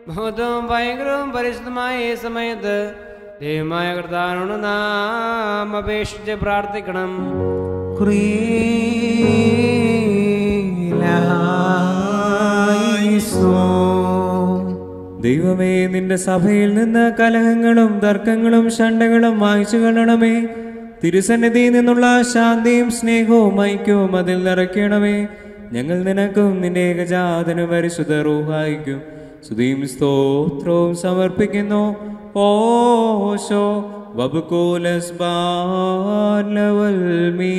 മഹത്വവും ഭയങ്കരവും പരിശുദ്ധമായ ഈ സമയത്ത് ദൈവമായ കർത്താനോട് നാം അപേക്ഷിച്ച് പ്രാർത്ഥിക്കണം. ദൈവമേ നിന്റെ സഭയിൽ നിന്ന് കലഹങ്ങളും തർക്കങ്ങളും ഷണ്ടകളും വായിച്ചു കാണണമേ തിരുസന്നിധിയിൽ നിന്നുള്ള ശാന്തിയും സ്നേഹവും ഐക്യവും അതിൽ നിറയ്ക്കണമേ. ഞങ്ങൾ നിനക്കും നിന്റെ ഏകജാതനും പരിശുദ്ധ റൂഹായിക്കും സ്തുതിയും സ്തോത്രവും സമർപ്പിക്കുന്നു. ഓശോ വബുകൂലസ് ബാലവൽ മീ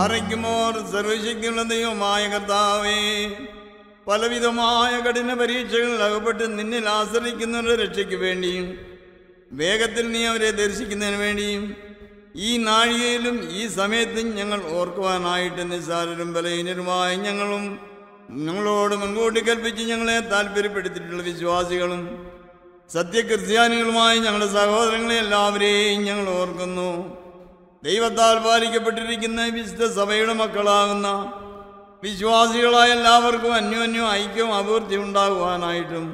പാറയ്ക്കുമോർ സർവശക്തിയുള്ള ദൈവമായ കർത്താവേ പലവിധമായ കഠിന പരീക്ഷകളിൽ അകപ്പെട്ട് നിന്നിൽ ആശ്രയിക്കുന്നവരുടെ രക്ഷയ്ക്ക് വേണ്ടിയും വേഗത്തിൽ നീ അവരെ ദർശിക്കുന്നതിന് വേണ്ടിയും ഈ നാഴികയിലും ഈ സമയത്തും ഞങ്ങൾ ഓർക്കുവാനായിട്ട് നിസ്സാരരും ബലഹീനരുമായ ഞങ്ങളും ഞങ്ങളോട് മുൻകൂട്ടി കൽപ്പിച്ച് ഞങ്ങളെ താല്പര്യപ്പെടുത്തിയിട്ടുള്ള വിശ്വാസികളും സത്യക്രിസ്ത്യാനികളുമായ ഞങ്ങളുടെ സഹോദരങ്ങളെ എല്ലാവരെയും ഞങ്ങൾ ഓർക്കുന്നു. ദൈവത്താൽ പാലിക്കപ്പെട്ടിരിക്കുന്ന വിശുദ്ധ സഭയുടെ മക്കളാകുന്ന വിശ്വാസികളായ എല്ലാവർക്കും അന്യോന്യം ഐക്യം അഭിവൃദ്ധി ഉണ്ടാകുവാനായിട്ടും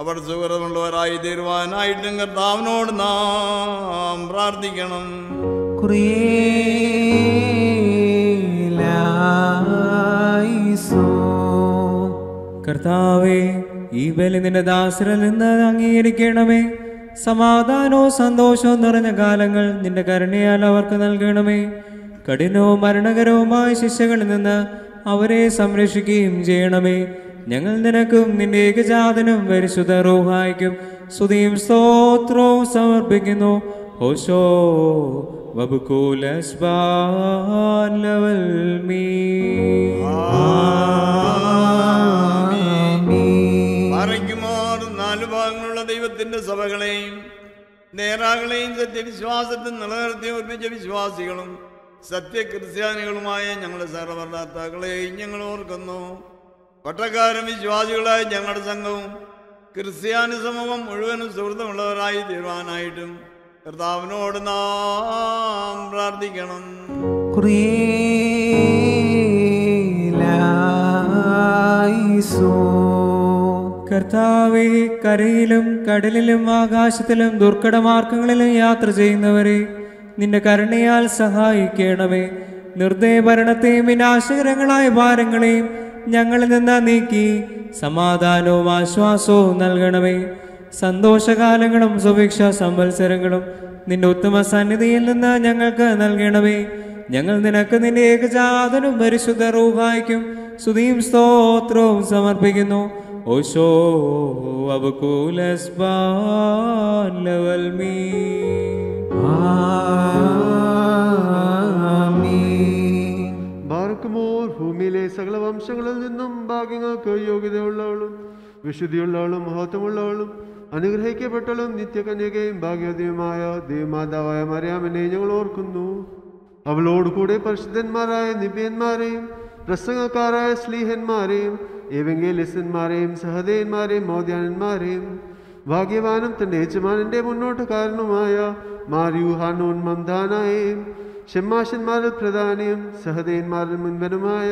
അവർ സുഹൃതമുള്ളവരായി തീരുവാനായിട്ടും കർത്താവിനോട് നാം പ്രാർത്ഥിക്കണം. കർത്താവേ ഈ ബലി നിന്റെ ദാസരിൽ നിന്ന് അംഗീകരിക്കണമേ. സമാധാനവും സന്തോഷവും നിറഞ്ഞ കാലങ്ങൾ നിന്റെ കരുണയാൽ അവർക്ക് നൽകണമേ. കഠിനവും മരണകരവുമായ ശിക്ഷകളിൽ നിന്ന് അവരെ സംരക്ഷിക്കുകയും ചെയ്യണമേ. ഞങ്ങൾ നിനക്കും നിന്റെ ഏകജാതനും പരിശുദ്ധ റോഹായിക്കും സ്തുതിയും സ്തോത്രവും സമർപ്പിക്കുന്നു. ഓശോ വബുകൂലസ്ബാൻ ലവൽ മീ ദൈവത്തിന്റെ സഭകളെയും നേരാകളെയും സത്യവിശ്വാസത്തിൽ നിലനിർത്തി ഒരുമിച്ച വിശ്വാസികളും സത്യക്രിസ്ത്യാനികളുമായ ഞങ്ങളുടെ സർവഭർത്താക്കളെയും ഞങ്ങൾ ഓർക്കുന്നു. പട്ടക്കാരും വിശ്വാസികളായ ഞങ്ങളുടെ സംഘവും ക്രിസ്ത്യാനി സമൂഹം മുഴുവനും സുഹൃത്തുമുള്ളവരായി തീരുവാനായിട്ടും കർത്താവിനോട് നാം പ്രാർത്ഥിക്കണം. ക്രിയേലായിസോ കർത്താവെ കരയിലും കടലിലും ആകാശത്തിലും ദുർഘടമാർഗങ്ങളിലും യാത്ര ചെയ്യുന്നവരെ നിന്റെ കരുണയാൽ സഹായിക്കണമേ. നിർദ്ദയഭരണത്തെയും വിനാശകരങ്ങളായ ഭാരങ്ങളെയും ഞങ്ങളിൽ നിന്ന് നീക്കി സമാധാനവും ആശ്വാസവും നൽകണമേ. സന്തോഷകാലങ്ങളും സുഭിക്ഷ സംവത്സരങ്ങളും നിന്റെ ഉത്തമ സന്നിധിയിൽ നിന്ന് ഞങ്ങൾക്ക് നൽകണമേ. ഞങ്ങൾ നിനക്ക് നിന്റെ ഏകജാതനും പരിശുദ്ധ റൂഹായിക്കും സ്തുതിയും സ്തോത്രവും സമർപ്പിക്കുന്നു. ഓശോ അവകൂലസ്ബാലവൽമീ. ആമീൻ ബാർക്കുമോർ ഭൂമിയിലെ സകല വംശങ്ങളിൽ നിന്നും ഭാഗ്യങ്ങൾക്ക് യോഗ്യതയുള്ളവളും വിശുദ്ധിയുള്ളവളും മഹത്വമുള്ളവളും അനുഗ്രഹിക്കപ്പെട്ടവളും നിത്യകന്യകയും ഭാഗ്യവതിയുമായ ദേവമാതാവായ മറിയാമനെ ഞങ്ങൾ ഓർക്കുന്നു. അവളോടുകൂടെ പരിശുദ്ധന്മാരായ നിബ്യന്മാരെയും പ്രസംഗക്കാരായ സ്ലീഹന്മാരെയും ഏവെങ്കേലിസന്മാരെയും സഹദേവന്മാരെയും മോദ്യാനന്മാരെയും ഭാഗ്യവാനും തന്റെ യജമാനന്റെ മുന്നോട്ട് കാരണവുമായ മന്ദാനായും ഷെമ്മാശന്മാരിൽ പ്രധാനിയും സഹദേവന്മാരിൽ മുൻപനുമായ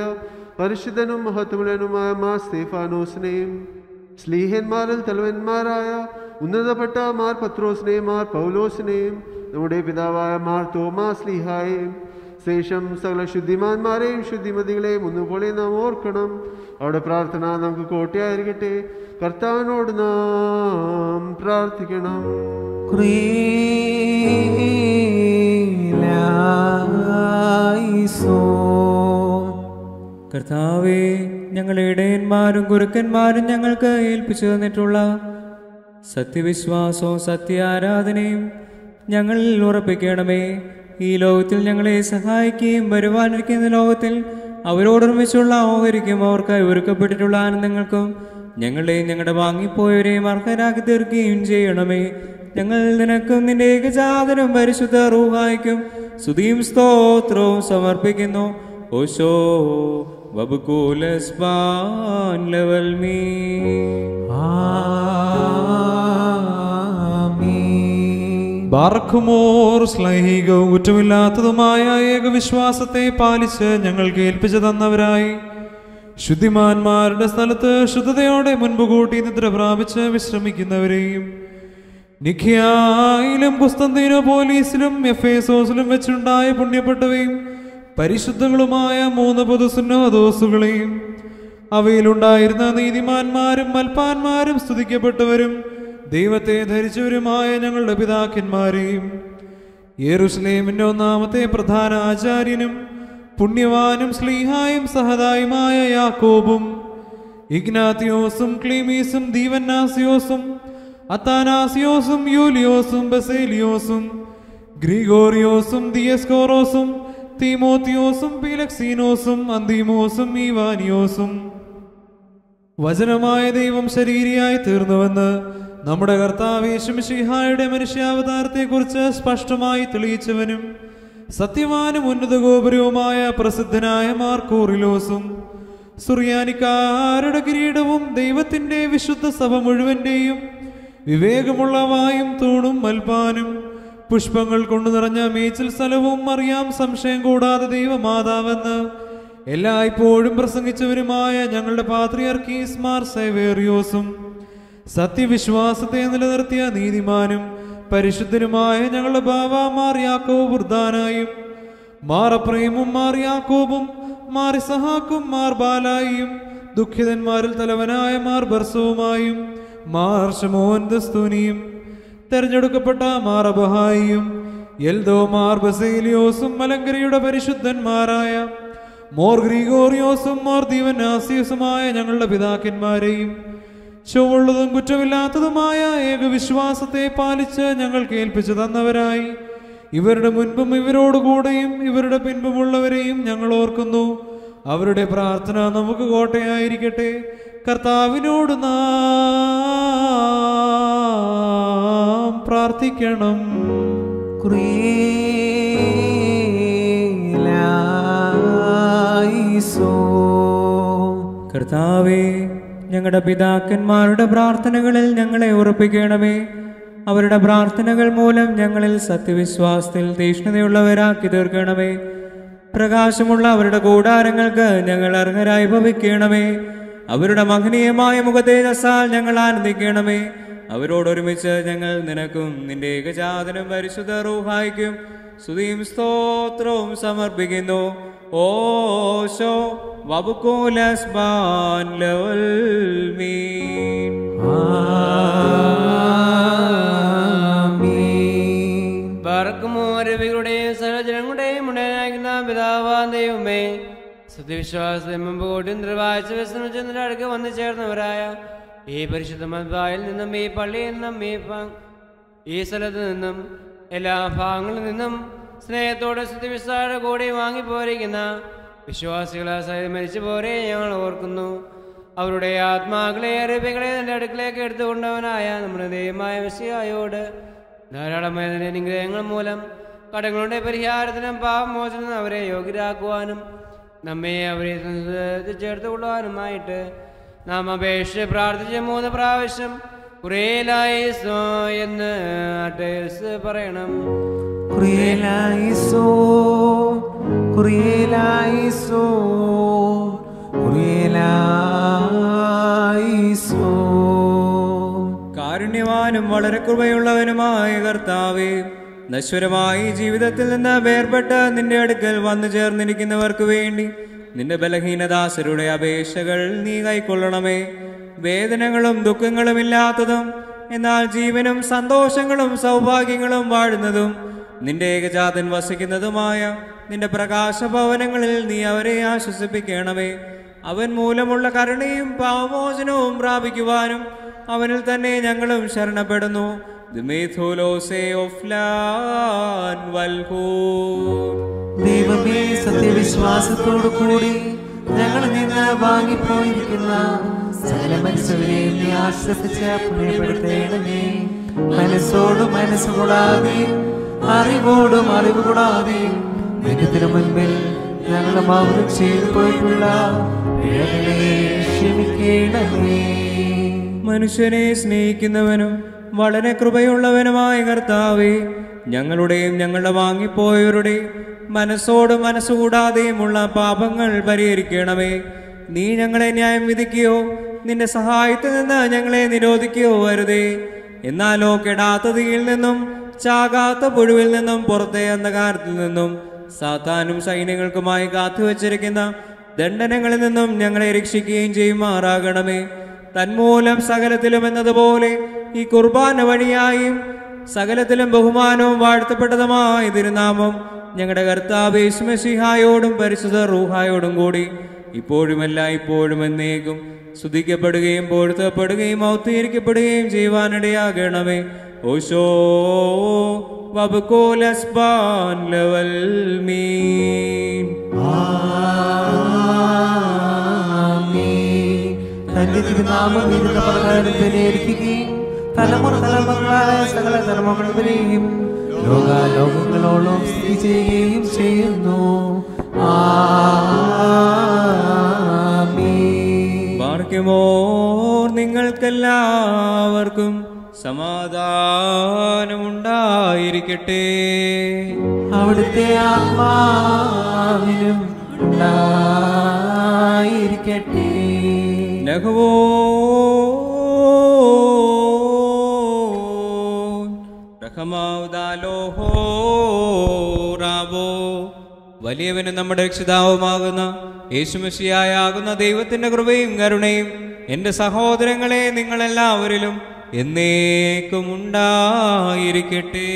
പരിശുദ്ധനും മഹത്വമുള്ളനുമായ മാ സ്തേഫാനോസിനെയും സ്ലീഹന്മാരിൽ തലവന്മാരായ ഉന്നതപ്പെട്ട മാർ പത്രോസിനെയും മാർ പൗലോസിനെയും നമ്മുടെ പിതാവായ മാർ തോമാ സ്ലീഹായെയും ശേഷം സകല ശുദ്ധിമാന്മാരെയും ശുദ്ധിമതികളെയും ഒന്നുപോലെ നാം ഓർക്കണം. അവിടെ പ്രാർത്ഥന നമുക്ക് കോട്ടയായിരിക്കട്ടെ. കർത്താവിനോട് നാം പ്രാർത്ഥിക്കണം. കർത്താവേ ഞങ്ങളുടെ ഇടയന്മാരും ഗുരുക്കന്മാരും ഞങ്ങൾക്ക് ഏൽപ്പിച്ചു തന്നിട്ടുള്ള സത്യവിശ്വാസവും സത്യാരാധനയും ഞങ്ങളിൽ ഉറപ്പിക്കണമേ. ഈ ലോകത്തിൽ ഞങ്ങളെ സഹായിക്കുകയും വരുവാനിരിക്കുന്ന ലോകത്തിൽ അവരോടൊരുമിച്ചുള്ള ഓഹരിക്കും അവർക്കായി ഒരുക്കപ്പെട്ടിട്ടുള്ള ആനന്ദങ്ങൾക്കും ഞങ്ങളെയും ഞങ്ങളുടെ വാങ്ങിപ്പോയവരെയും അർഹരാക്കി തീർക്കുകയും ചെയ്യണമേ. ഞങ്ങൾ നിനക്കും നിന്റെ ഏകജാതനും പരിശുദ്ധ റൂഹായിക്കും സ്തുതിയും സ്തോത്രവും സമർപ്പിക്കുന്നു. ഓശോ വബുകൂലസ്പാൻ ലെവൽ മീ. ആമീൻ ബാർക്കുമോർ സ്ലൈഹികവും കുറ്റമില്ലാത്തതുമായ ഏകവിശ്വാസത്തെ പാലിച്ച് ഞങ്ങൾ കേൾപ്പിച്ചു തന്നവരായി. ശുദ്ധിമാന്മാരുടെ സ്ഥലത്ത് ശുദ്ധതയോടെ മുൻപ് കൂട്ടി നിദ്ര പ്രാപിച്ച് വിശ്രമിക്കുന്നവരെയും നിഖ്യായിലും കുസ്തന്തീനോ പോലീസിലും എഫേസോസിലും വെച്ചുണ്ടായ പുണ്യപ്പെട്ടവയും പരിശുദ്ധങ്ങളുമായ മൂന്ന് പൊതുസുന്നോദോസുകളെയും അവയിലുണ്ടായിരുന്ന നീതിമാന്മാരും മൽപ്പാന്മാരും സ്തുതിക്കപ്പെട്ടവരും ദൈവത്തെ ധരിച്ചവരുമായ ഞങ്ങളുടെ പിതാക്കന്മാരെയും യെറുസലേമിന്റെ ഒന്നാമത്തെ പ്രധാന ആചാര്യനും പുണ്യവാനും സ്ലീഹായും സഹതായുമായ യാക്കോബും ഇഗ്നാത്തിയോസും ക്ലീമീസും ദീവന്നാസിയോസും അത്താനാസിയോസും യൂലിയോസും ബസേലിയോസും ഗ്രിഗോറിയോസും ദിയസ്കോറോസും തീമോത്തിയോസും പീലക്സീനോസും അന്തീമോസും ഈവാനിയോസും വചനമായ ദൈവം ശരീരിയായി തീർന്നുവെന്ന് നമ്മുടെ കർത്താവ് യേശുമിശിഹായുടെ മനുഷ്യാവതാരത്തെക്കുറിച്ച് സ്പഷ്ടമായി തെളിയിച്ചവനും സത്യവാനും ഉന്നത ഗോപുരവുമായ പ്രസിദ്ധനായ മാർക്കൂറിലോസും സുറിയാനിക്കാരുടെ കിരീടവും ദൈവത്തിന്റെ വിശുദ്ധ സഭ മുഴുവന്റെയും വിവേകമുള്ള വായും തൂണും മൽപാനും പുഷ്പങ്ങൾ കൊണ്ടു നിറഞ്ഞ മേച്ചിൽ സ്ഥലവും അറിയാം സംശയം കൂടാതെ ദൈവമാതാവെന്ന് എല്ലായ്പ്പോഴും പ്രസംഗിച്ചവരുമായ ഞങ്ങളുടെ പാത്രിയർക്കീസ് മാർ സൈവേറിയോസും സത്യവിശ്വാസത്തെ നിലനിർത്തിയ നീതിമാനും പരിശുദ്ധനുമായ ഞങ്ങളുടെ ബാബാമാർ യാക്കോബ് വൃദ്ധാനായും മാറപ്രേമും മാർ യാക്കോബും മാർ ഇസഹാക്കും മാർ ബാലായിയും ദുഃഖിതന്മാരിൽ തലവനായ മാർ ബർസവുമായും മാർ ദസ്തൂനിയും തെരഞ്ഞെടുക്കപ്പെട്ട മാർ അബഹായിയും എൽദോ മാർ ബസേലിയോസും മലങ്കരയുടെ പരിശുദ്ധന്മാരായ മോർ ഗ്രീഗോറിയോസും മോർ ദീവനാസിയസുമായ ഞങ്ങളുടെ പിതാക്കന്മാരെയും ചുവള്ളതും കുറ്റമില്ലാത്തതുമായ ഏകവിശ്വാസത്തെ പാലിച്ച് ഞങ്ങൾ കേൾപ്പിച്ചു തന്നവരായി. ഇവരുടെ മുൻപും ഇവരോടുകൂടെയും ഇവരുടെ പിൻപുമുള്ളവരെയും ഞങ്ങൾ ഓർക്കുന്നു. അവരുടെ പ്രാർത്ഥന നമുക്ക് കോട്ടയായിരിക്കട്ടെ. കർത്താവിനോട് നാം പ്രാർത്ഥിക്കണം. കർത്താവേ ഞങ്ങളുടെ പിതാക്കന്മാരുടെ പ്രാർത്ഥനകളിൽ ഞങ്ങളെ ഉറപ്പിക്കണമേ. അവരുടെ പ്രാർത്ഥനകൾ മൂലം ഞങ്ങളിൽ സത്യവിശ്വാസത്തിൽ തീഷ്ണതയുള്ളവരാക്കി തീർക്കണമേ. പ്രകാശമുള്ള അവരുടെ കൂടാരങ്ങൾക്ക് ഞങ്ങൾ അർഹരായി ഭവിക്കണമേ. അവരുടെ മഹനീയമായ മുഖതേജസാൽ ഞങ്ങൾ ആനന്ദിക്കണമേ. അവരോടൊരുമിച്ച് ഞങ്ങൾ നിനക്കും നിന്റെ ഏകജാതനും പരിശുദ്ധ റൂഹായിക്കും സ്തുതിയും സ്തോത്രവും സമർപ്പിക്കുന്നു. ഓശോ വബുക്കോലസ് ബാൻ ലവൽ മീൻ. ബർക്കുമോരവികളുടെയും സഹജനങ്ങളുടെയും ഉടനായിരിക്കുന്ന പിതാവാൻ ദൈവമേ. സത്യവിശ്വാസത്തെ മുമ്പ് കൂട്ടി നിർവാഴ്ച വിശ്രമിച്ചതിന്റെ അടുക്ക് വന്നു ചേർന്നവരായ ഈ പരിശുദ്ധ മദ്ബായിൽ നിന്നും ഈ പള്ളിയിൽ നിന്നും ഈ ഈ സ്ഥലത്ത് നിന്നും എല്ലാ ഭാഗങ്ങളിൽ നിന്നും സ്നേഹത്തോടെ സത്യവിശ്വാസ കൂടി വാങ്ങിപ്പോരിക്കുന്ന വിശ്വാസികളെ സഹിതം മരിച്ചു പോരെ ഞങ്ങൾ ഓർക്കുന്നു. അവരുടെ ആത്മാക്കളെ അരബികളെ തന്റെ അടുക്കിലേക്ക് എടുത്തുകൊണ്ടവനായ നമ്മുടെ ദൈവമായ വിഷയായോട് ധാരാളമായ നിന്റെ അനുഗ്രഹങ്ങൾ മൂലം കടങ്ങളുടെ പരിഹാരത്തിനും പാപമോചനം അവരെ യോഗ്യരാക്കുവാനും നമ്മെ അവരെ ചേർത്ത് കൊള്ളുവാനുമായിട്ട് നാം അപേക്ഷിച്ച് പ്രാർത്ഥിച്ച മൂന്ന് പ്രാവശ്യം കുറേലായി എന്ന് അഡ്രസ് പറയണം. കുറിയലായിസോ കുറിയലായിസോ കുറിയലായിസോ കാരുണ്യവാനും വളരെ കൃപയുള്ളവനുമായ കർത്താവേ നശ്വരമായി ജീവിതത്തിൽ നിന്ന് വേർപെട്ട് നിന്റെ അടുക്കൽ വന്നു ചേർന്നിരിക്കുന്നവർക്ക് വേണ്ടി നിന്റെ ബലഹീനദാസരുടെ അപേക്ഷകൾ നീ കൈക്കൊള്ളണമേ. വേദനകളും ദുഃഖങ്ങളും ഇല്ലാത്തതും എന്നാൽ ജീവനും സന്തോഷങ്ങളും സൗഭാഗ്യങ്ങളും വാഴുന്നതും നിന്റെ ഏകജാതൻ വസിക്കുന്നതുമായ നിന്റെ പ്രകാശഭവനങ്ങളിൽ നീ അവരെ ആശ്വസിപ്പിക്കണമേ അവൻ മൂലമുള്ള കരുണയും പാവമോചനവും പ്രാപിക്കുവാനും അവനിൽ തന്നെ ഞങ്ങളും ശരണപ്പെടുന്നു. ദൈവമേ സത്യവിശ്വാസത്തോടു കൂടി ഞങ്ങൾ നിന്ന് വാങ്ങിപ്പോയിരിക്കുന്ന സകല മനുഷ്യരെയും നീ ആശ്വസിച്ച് പുണ്യപ്പെടുത്തേണമേ. മനസ്സോടും മനസ്സ് കൂടാതെ അറിവോടും അറിവ് കൂടാതെ നിനത്തിനു മുൻപിൽ ഞങ്ങൾ മൗനം ചെയ്തു പോയിട്ടുള്ള മനുഷ്യനെ സ്നേഹിക്കുന്നവനും വളരെ കൃപയുള്ളവനുമായ കർത്താവേ ഞങ്ങളുടെയും ഞങ്ങളുടെ വാങ്ങിപ്പോയവരുടെയും മനസ്സോട് മനസ്സുകൂടാതെയുമുള്ള പാപങ്ങൾ പരിഹരിക്കണമേ. നീ ഞങ്ങളെ ന്യായം വിധിക്കുകയോ നിന്റെ സഹായത്തിൽ നിന്ന് ഞങ്ങളെ നിരോധിക്കുകയോ വരുതേ. എന്നാലോ കെടാത്ത തീയിൽ നിന്നും ചാകാത്ത പുഴുവിൽ നിന്നും പുറത്തെ അന്ധകാരത്തിൽ നിന്നും സാത്താനും സൈന്യങ്ങൾക്കുമായി കാത്തുവച്ചിരിക്കുന്ന ദണ്ഡനങ്ങളിൽ നിന്നും ഞങ്ങളെ രക്ഷിക്കുകയും ചെയ്യുമാറാകണമേ. തന്മൂലം സകലത്തിലും എന്നതുപോലെ ഈ കുർബാന വഴിയായും സകലത്തിലും ബഹുമാനവും വാഴ്ത്തപ്പെട്ടതുമായ തിരുനാമം ഞങ്ങളുടെ കർത്താവ് യേശുമസിഹായോടും പരിശുദ്ധ റൂഹായോടും കൂടി ഇപ്പോഴുമല്ല ഇപ്പോഴും എന്നേക്കും സ്തുതിക്കപ്പെടുകയും പൊഴുത്തപ്പെടുകയും ഔത്തീകരിക്കപ്പെടുകയും ചെയ്യുവാനിടയാകണമേ. ഓശോ വബുക്കോലസ്ബാൻ ലവൽ മീൻ. തന്റെ തലമുറ സകല ധർമ്മങ്ങളിവരെയും ലോകാലോകങ്ങളോളം സ്ഥിതി ചെയ്യുകയും ചെയ്യുന്നു. ആർക്കുമോ നിങ്ങൾക്കെല്ലാവർക്കും സമാധാനമുണ്ടായിരിക്കട്ടെ. അവിടുത്തെ ആത്മാവിനും ഉണ്ടായിരിക്കട്ടെ. ലഘുവോ റഹമാവതാലോഹോ വലിയവന് നമ്മുടെ രക്ഷിതാവുമാകുന്ന യേശുമശിയായാകുന്ന ദൈവത്തിന്റെ കൃപയും കരുണയും എന്റെ സഹോദരങ്ങളെ നിങ്ങളെല്ലാവരിലും എന്നേക്കും ഉണ്ടായിരിക്കട്ടെ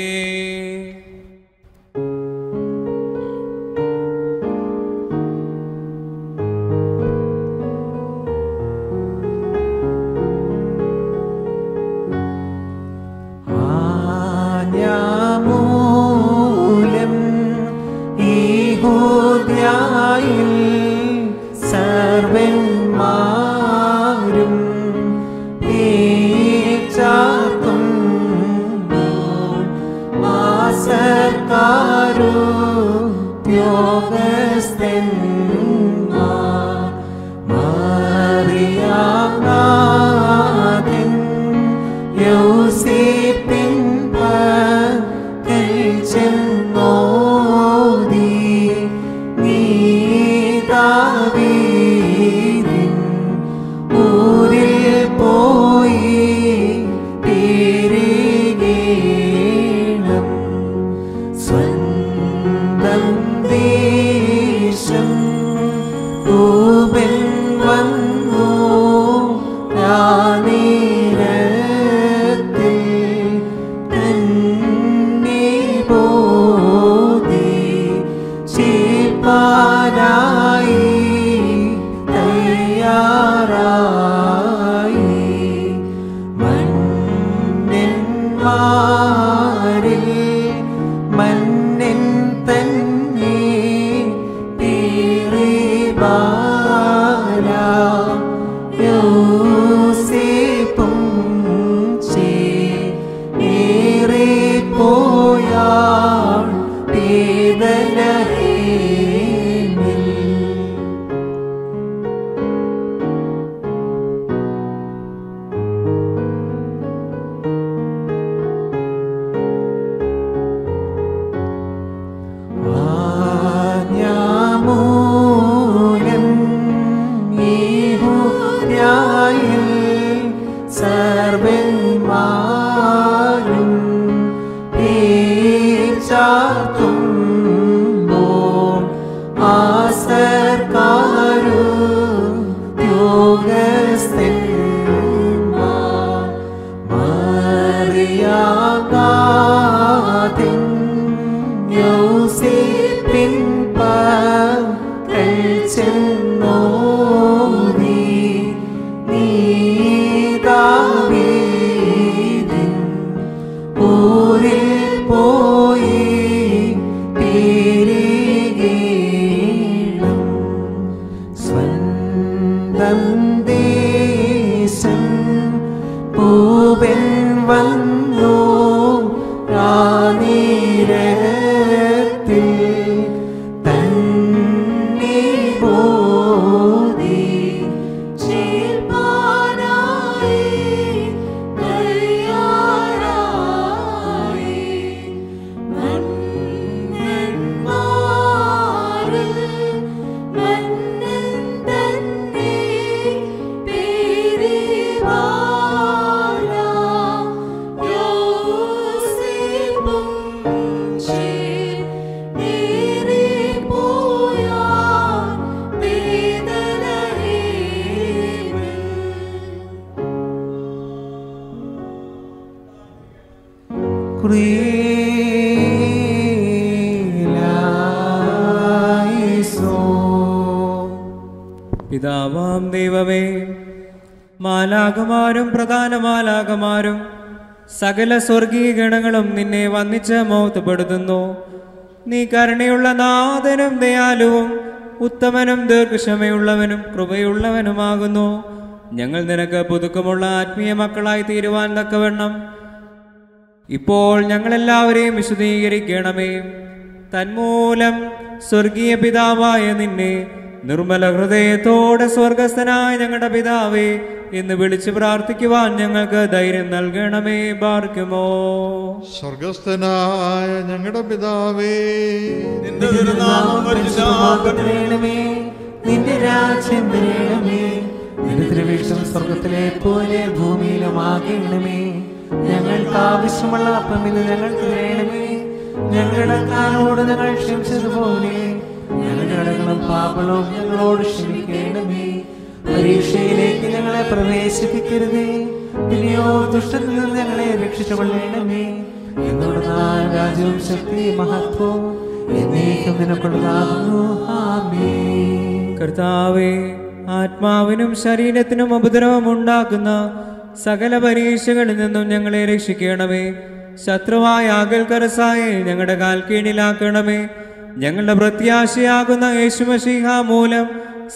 സകല സ്വർഗീയ ഗണങ്ങളും നിന്നെ വന്നിച്ച് മൗത്തപ്പെടുത്തുന്നു. നീ കരുണയുള്ള നാഥനും ദയാലുവും ഉത്തമനും ദീർഘക്ഷമയുള്ളവനും കൃപയുള്ളവനുമാകുന്നു. ഞങ്ങൾ നിനക്ക് പുതുക്കമുള്ള ആത്മീയ മക്കളായി തീരുവാൻ തക്കവണ്ണം. ഇപ്പോൾ ഞങ്ങളെല്ലാവരെയും വിശദീകരിക്കണമേ തന്മൂലം സ്വർഗീയ പിതാവായ നിന്നെ നിർമ്മല ഹൃദയത്തോടെ സ്വർഗസ്ഥനായ ഞങ്ങളുടെ പിതാവേ ഇന്ന് വിളിച്ച് പ്രാർത്ഥിക്കുവാൻ ഞങ്ങൾക്ക് ധൈര്യം നൽകണമേ പാർക്കുമോ? സ്വർഗസ്ഥനായ ഞങ്ങളുടെ പിതാവേ നിന്റെ നിന്റെ രാജ്യം വരണമേ. നിന്റെ തിരുവിഷ്ടം സ്വർഗത്തിലെ പോലെ ഭൂമിയിലും ആകണമേ. ഞങ്ങൾക്ക് ആവശ്യമുള്ള അപ്പം ഇന്ന് ഞങ്ങൾക്ക് വേണമേ. ഞങ്ങളുടെ കാലോട് ഞങ്ങൾ ക്ഷമിച്ചതുപോലെ ഞങ്ങളുടെ പാപങ്ങളും ഞങ്ങളോട് ക്ഷമിക്കണമേ. പരീക്ഷയിലേക്ക് ഞങ്ങളെ പ്രവേശിപ്പിക്കരുതേ. പിന്നെയോ ദുഷ്ടത്തിൽ നിന്ന് ഞങ്ങളെ രക്ഷിച്ചുകൊള്ളണമേ. എന്നോട് രാജ്യവും ശക്തി മഹത്വവും എന്നേക്കും നിനക്കുള്ളതാകുന്നു. ആമേൻ. കർത്താവേ ആത്മാവിനും ശരീരത്തിനും ഉപദ്രവം ഉണ്ടാക്കുന്ന സകല പരീക്ഷകളിൽ നിന്നും ഞങ്ങളെ രക്ഷിക്കണമേ. ശത്രുവായ അകൽക്കരസായ ഞങ്ങളുടെ കാൽ കീഴിലാക്കണമേ ഞങ്ങളുടെ പ്രത്യാശയാകുന്ന യേശുമശിഹ മൂലം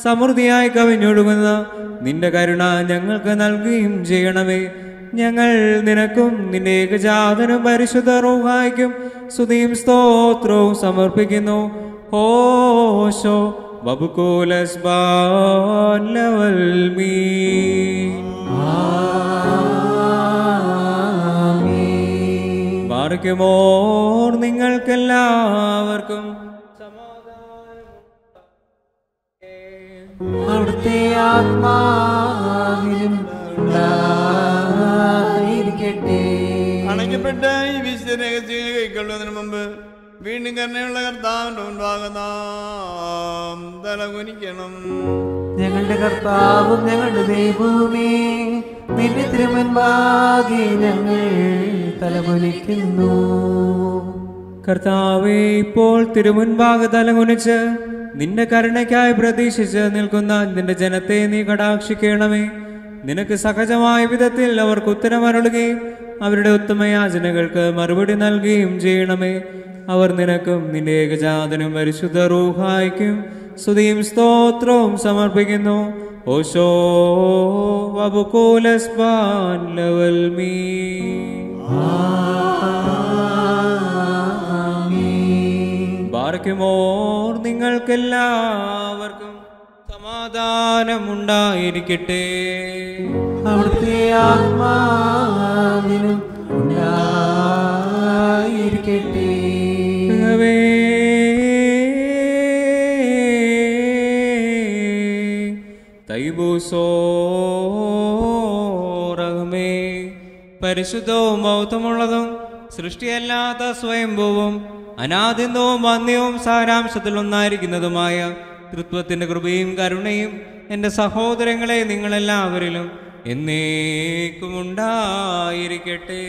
സമൃദ്ധിയായി കവിഞ്ഞൊഴുകുന്ന നിന്റെ കരുണ ഞങ്ങൾക്ക് നൽകുകയും ചെയ്യണമേ. ഞങ്ങൾ നിനക്കും നിന്റെ ഏകജാതനും പരിശുദ്ധ റൂഹായിക്കും സ്തുതിയും സ്തോത്രവും സമർപ്പിക്കുന്നു. ഓശോ ബബുക്കോലസ് ബാലവൽമീ പാർക്കുമോർ നിങ്ങൾക്കെല്ലാവർക്കും അവിടുത്തെ ആത്മാവിലും ഉണ്ടായിരിക്കട്ടെ. അണയ്ക്കപ്പെട്ട ഈ വിശുദ്ധ രഹസ്യങ്ങൾ കൈക്കൊള്ളുന്നതിന് മുമ്പ് വീണ്ടും കരുണയുള്ള കർത്താവിന്റെ മുൻപാകുന്ന തലകുനിക്കണം. ഞങ്ങളുടെ കർത്താവും ഞങ്ങളുടെ ദൈവവുമേ നിന്റെ തിരുമുൻപാകെ ഞങ്ങൾ തലകുനിക്കുന്നു. കർത്താവെ ഇപ്പോൾ തിരുമുൻപാകെ തലകുനിച്ച് നിന്റെ കരുണയ്ക്കായി പ്രതീക്ഷിച്ച് നിൽക്കുന്ന നിന്റെ ജനത്തെ നീ കടാക്ഷിക്കണമേ. നിനക്ക് സഹജമായ വിധത്തിൽ അവർക്ക് ഉത്തരമരുളുകയും അവരുടെ ഉത്തമയാചനകൾക്ക് മറുപടി നൽകുകയും ചെയ്യണമേ. അവർ നിനക്കും നിന്റെ ഏകജാതനും പരിശുദ്ധ റൂഹായിക്കും സ്തുതിയും സ്തോത്രവും സമർപ്പിക്കുന്നു. ഓശോ വബുകൂലസ്പാൻ ലവൽ മീ ബാർക്കുമോർ നിങ്ങൾക്കെല്ലാവർക്കും സമാധാനമുണ്ടായിരിക്കട്ടെ. അവിടുത്തെ ആത്മാവിനും ഉണ്ടായിരിക്കട്ടെ. പരിശുദ്ധവും ബൗദ്ധമുള്ളതും സൃഷ്ടിയല്ലാത്ത സ്വയംഭൂവും അനാദിന്തവും വന്ദ്യവും സാരാംശത്തിൽ ഒന്നായിരിക്കുന്നതുമായ തൃത്വത്തിന്റെ കൃപയും കരുണയും എന്റെ സഹോദരങ്ങളെ നിങ്ങളെല്ലാവരിലും എന്നേക്കും ഉണ്ടായിരിക്കട്ടെ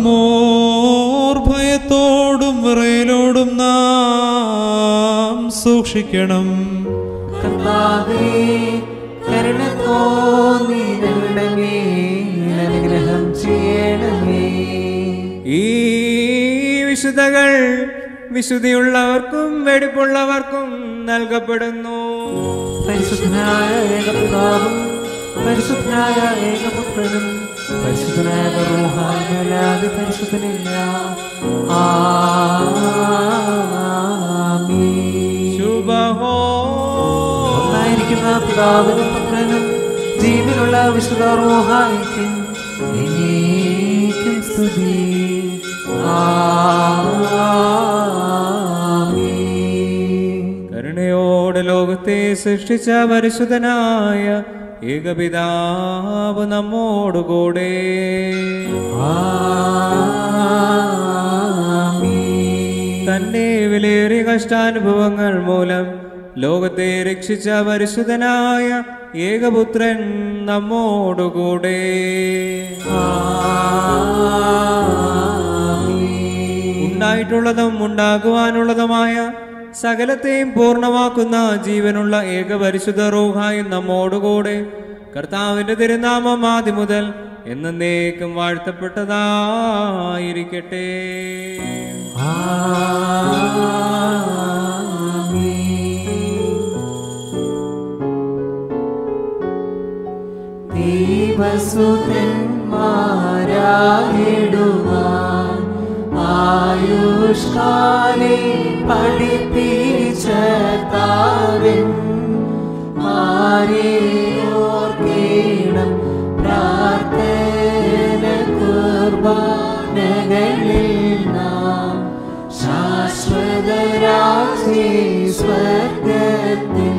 പാർക്കുമോർ ഭയത്തോടും വിറയിലോടും നാം സൂക്ഷിക്കണം. കർത്താവേ കരുണ തോന്നി ചെയ്യണമേ ഈ വിശുദ്ധകൾ വിശുദ്ധിയുള്ളവർക്കും വെടിപ്പുള്ളവർക്കും നൽകപ്പെടുന്നു പരിശുദ്ധനായ ഏകപിതാവും പരിശുദ്ധനായ ഏകപുത്രനും പരിശുദ്ധനായ റൂഹാനല്ലാതെ പരിശുദ്ധനില്ല. ശുഭഹോ ഒന്നായിരിക്കുന്ന പിതാവിനും പുത്രനും ജീവനുള്ള വിശുദ്ധ ആമീൻ. കരുണയോടെ ലോകത്തെ സൃഷ്ടിച്ച പരിശുദ്ധനായ ഏകപിതാവ് നമ്മോടുകൂടെ തന്നെ വിലയേറിയ കഷ്ടാനുഭവങ്ങൾ മൂലം ലോകത്തെ രക്ഷിച്ച പരിശുദ്ധനായ ഏകപുത്രൻ നമ്മോടുകൂടെ. ഉണ്ടായിട്ടുള്ളതും ഉണ്ടാകുവാനുള്ളതുമായ സകലത്തെയും പൂർണമാക്കുന്ന ജീവനുള്ള ഏക പരിശുദ്ധ റൂഹായും നമ്മോടുകൂടെ. കർത്താവിന്റെ തിരുനാമം ആദ്യം മുതൽ എന്നേക്കും വാഴ്ത്തപ്പെട്ടതായിരിക്കട്ടെ. ദൈവസുതന്മാരായിടുവാൻ ആയുഷ്കാലെ പഠിപ്പിച്ച താവൻ മാരെ ഓർക്കേണം പ്രാർത്ഥന കുർബാനകളിൽ നാം ശാശ്വതരാജി സ്വർഗത്തിൽ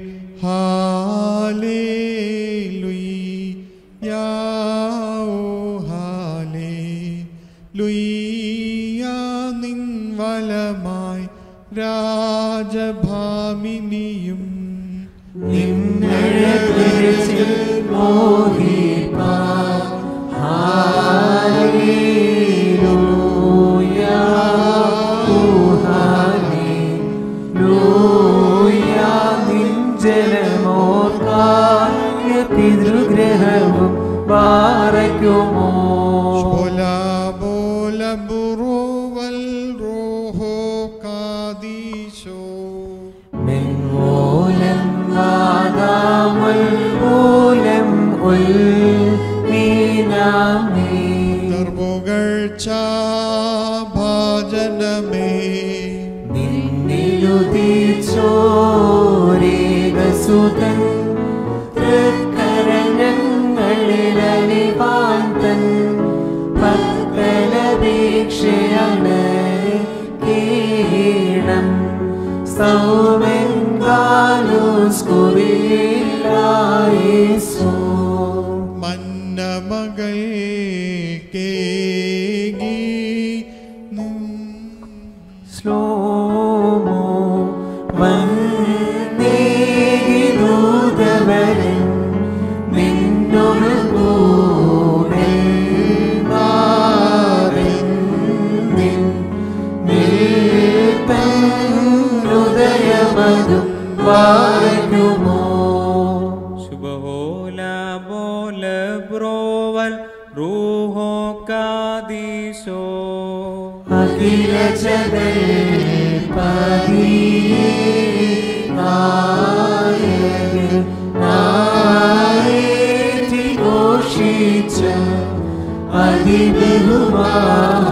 ayrılmaz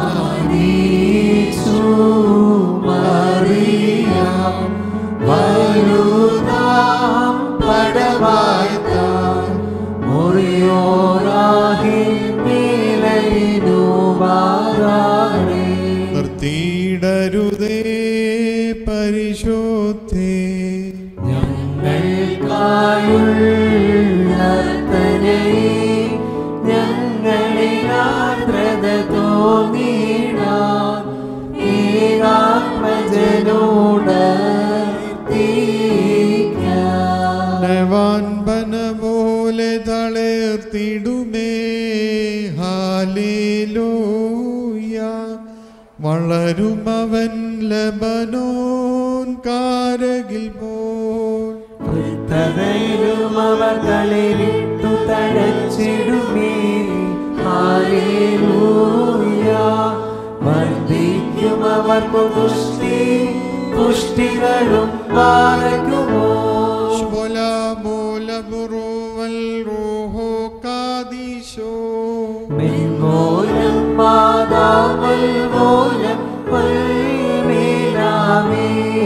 അവർ കളിരിട്ടു തഴച്ചിടുമേ വർദ്ധിക്കും അവർക്കു പുഷ്ടികളും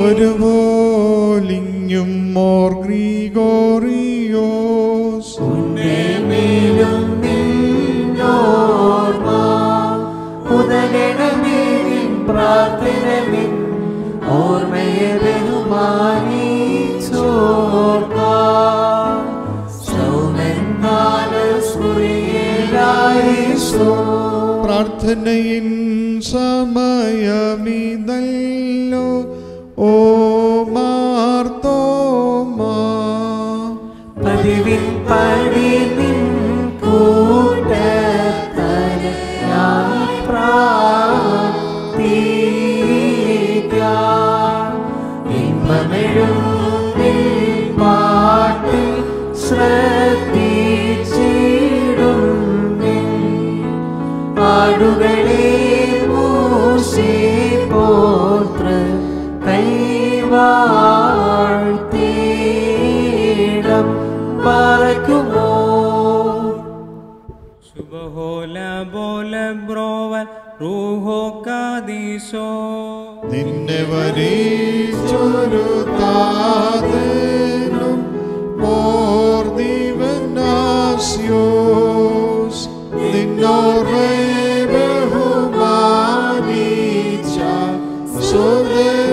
ഒരു പോലിങ്ങും മോർ ഗ്രീഗോറിയോസ് ഉന്നേമേലും നിന്നോർമ്മ ഉദകണമേലിൻ പ്രാർത്ഥനമിൻ ഓർമ്മയെ ബഹുമാനിച്ചോർക്കാം പ്രാർത്ഥനയിൻ സമയമീതല്ലോ ഓ മാർത്തോമാ പതിവിൻ പടി നിൻ പ്രാർത്ഥിക്കാം. ഇമ്പമെഴും നിൻ പാട്ട് ശ്രദ്ധിച്ചിടും ആടുകളെ മൂസി പോത്ര കൈവാഴ്ത്തീടം പറക്കുമോ ശുഭഹോല ബോല ബ്രോവൽ റൂഹോ കാദീശോ നിന്നെ വരീച്ചൊരു താതനും പോർ ദിവനാസ്യോസ് നിന്നോർമ്മയെ ബഹുമാനിച്ച സോദരും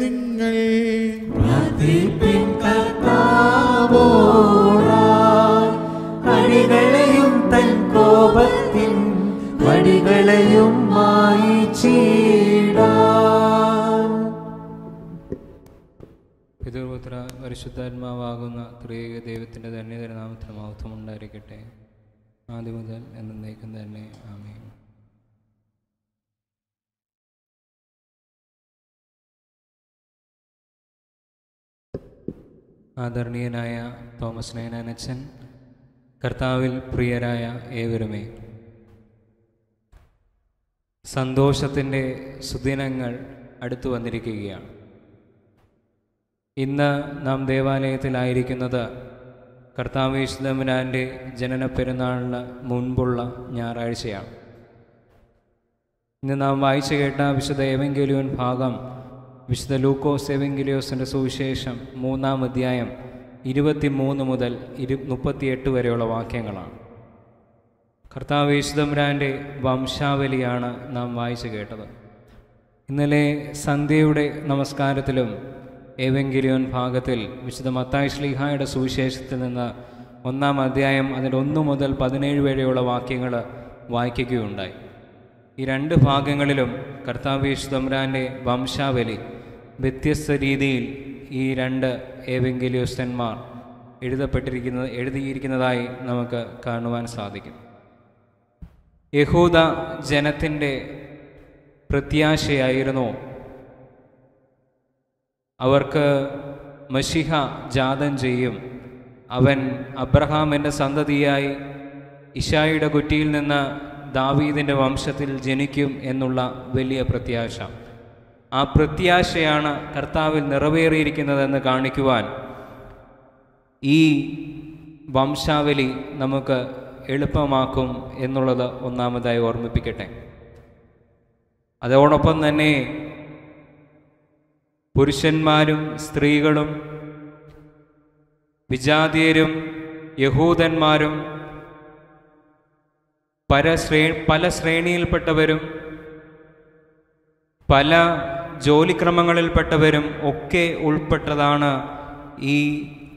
പരിശുദ്ധാത്മാവാകുന്ന ത്രിയേക ദൈവത്തിന്റെ തന്നെ തിരുനാമത്തിന് മഹത്വം ഉണ്ടായിരിക്കട്ടെ. ആദ്യം മുതൽ എന്നേക്കും തന്നെ. ആമേ ആദരണീയനായ തോമസ് നയനാനച്ചൻ കർത്താവിൽ പ്രിയരായ ഏവരുമേ സന്തോഷത്തിന്റെ സുദിനങ്ങൾ അടുത്തു വന്നിരിക്കുകയാണ്. ഇന്ന് നാം ദേവാലയത്തിലായിരിക്കുന്നത് കർത്താവ് കർത്താവേശ്വരമ്പുരാന്റെ ജനന പെരുന്നാളിന് മുൻപുള്ള ഞായറാഴ്ചയാണ്. ഇന്ന് നാം വായിച്ചു കേട്ട വിശുദ്ധ എവെങ്കലിയോൻ ഭാഗം വിശുദ്ധ ലൂക്കോസ് എവെങ്കിലിയോസിന്റെ സുവിശേഷം മൂന്നാം അധ്യായം ഇരുപത്തി മൂന്ന് മുതൽ ഇരു മുപ്പത്തിയെട്ട് വരെയുള്ള വാക്യങ്ങളാണ്. കർത്താവ് യേശുദമ്പുരാന്റെ വംശാവലിയാണ് നാം വായിച്ചു കേട്ടത്. ഇന്നലെ സന്ധ്യയുടെ നമസ്കാരത്തിലും ഏവെങ്കിരിയോൻ ഭാഗത്തിൽ വിശുദ്ധ മത്തായി ശ്ലീഹായുടെ സുവിശേഷത്തിൽ നിന്ന് ഒന്നാം അധ്യായം അതിന്റെ ഒന്ന് മുതൽ പതിനേഴ് വരെയുള്ള വാക്യങ്ങൾ വായിക്കുകയുണ്ടായി. ഈ രണ്ട് ഭാഗങ്ങളിലും കർത്താവ് യേശുദമ്പുരാന്റെ വംശാവലി വ്യത്യസ്ത രീതിയിൽ ഈ രണ്ട് ഏവെങ്കിലിയോസ്തന്മാർ എഴുതപ്പെട്ടിരിക്കുന്നത് എഴുതിയിരിക്കുന്നതായി നമുക്ക് കാണുവാൻ സാധിക്കും. യഹൂദ ജനത്തിന്റെ പ്രത്യാശയായിരുന്നു അവർക്ക് മഷിഹ ജാതം ചെയ്യും. അവൻ അബ്രഹാമിന്റെ സന്തതിയായി ഇഷായിയുടെ കുറ്റിയിൽ നിന്ന് ദാവീദിന്റെ വംശത്തിൽ ജനിക്കും എന്നുള്ള വലിയ പ്രത്യാശ. ആ പ്രത്യാശയാണ് കർത്താവിൽ നിറവേറിയിരിക്കുന്നതെന്ന് കാണിക്കുവാൻ ഈ വംശാവലി നമുക്ക് എളുപ്പമാക്കും എന്നുള്ളത് ഒന്നാമതായി ഓർമ്മിപ്പിക്കട്ടെ. അതോടൊപ്പം തന്നെ പുരുഷന്മാരും സ്ത്രീകളും വിജാതീയരും യഹൂദന്മാരും പല ശ്രേ പല ശ്രേണിയിൽപ്പെട്ടവരും പല ജോലിക്രമങ്ങളിൽപ്പെട്ടവരും ഒക്കെ ഉൾപ്പെട്ടതാണ് ഈ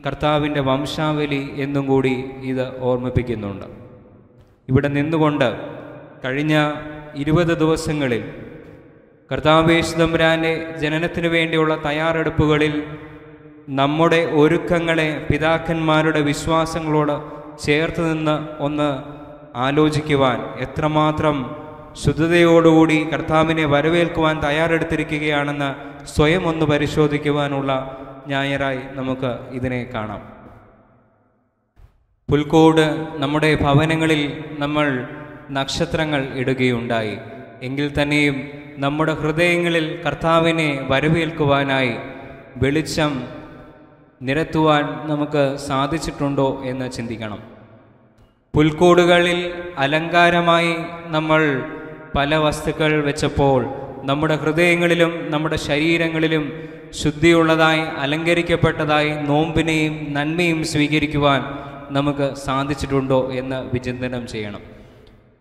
കർത്താവിന്റെ വംശാവലി എന്നും കൂടി ഇത് ഓർമ്മിപ്പിക്കുന്നുണ്ട്. ഇവിടെ നിന്നുകൊണ്ട് കഴിഞ്ഞ ഇരുപത് ദിവസങ്ങളിൽ കർത്താവേശ് തമ്പുരാന്റെ ജനനത്തിനു വേണ്ടിയുള്ള തയ്യാറെടുപ്പുകളിൽ നമ്മുടെ ഒരുക്കങ്ങളെ പിതാക്കന്മാരുടെ വിശ്വാസങ്ങളോട് ചേർത്ത് നിന്ന് ഒന്ന് ആലോചിക്കുവാൻ എത്രമാത്രം ശുദ്ധതയോടുകൂടി കർത്താവിനെ വരവേൽക്കുവാൻ തയ്യാറെടുത്തിരിക്കുകയാണെന്ന് സ്വയം ഒന്ന് പരിശോധിക്കുവാനുള്ള ഞായറായി നമുക്ക് ഇതിനെ കാണാം. പുൽക്കോട് നമ്മുടെ ഭവനങ്ങളിൽ നമ്മൾ നക്ഷത്രങ്ങൾ ഇടുകയുണ്ടായി. എങ്കിൽ തന്നെയും നമ്മുടെ ഹൃദയങ്ങളിൽ കർത്താവിനെ വരവേൽക്കുവാനായി വെളിച്ചം നിരത്തുവാൻ നമുക്ക് സാധിച്ചിട്ടുണ്ടോ എന്ന് ചിന്തിക്കണം. പുൽക്കൂടുകളിൽ അലങ്കാരമായി നമ്മൾ പല വസ്തുക്കൾ വെച്ചപ്പോൾ നമ്മുടെ ഹൃദയങ്ങളിലും നമ്മുടെ ശരീരങ്ങളിലും ശുദ്ധിയുള്ളതായി അലങ്കരിക്കപ്പെട്ടതായി നോമ്പിനെയും നന്മയും സ്വീകരിക്കുവാൻ നമുക്ക് സാധിച്ചിട്ടുണ്ടോ എന്ന് വിചിന്തനം ചെയ്യണം.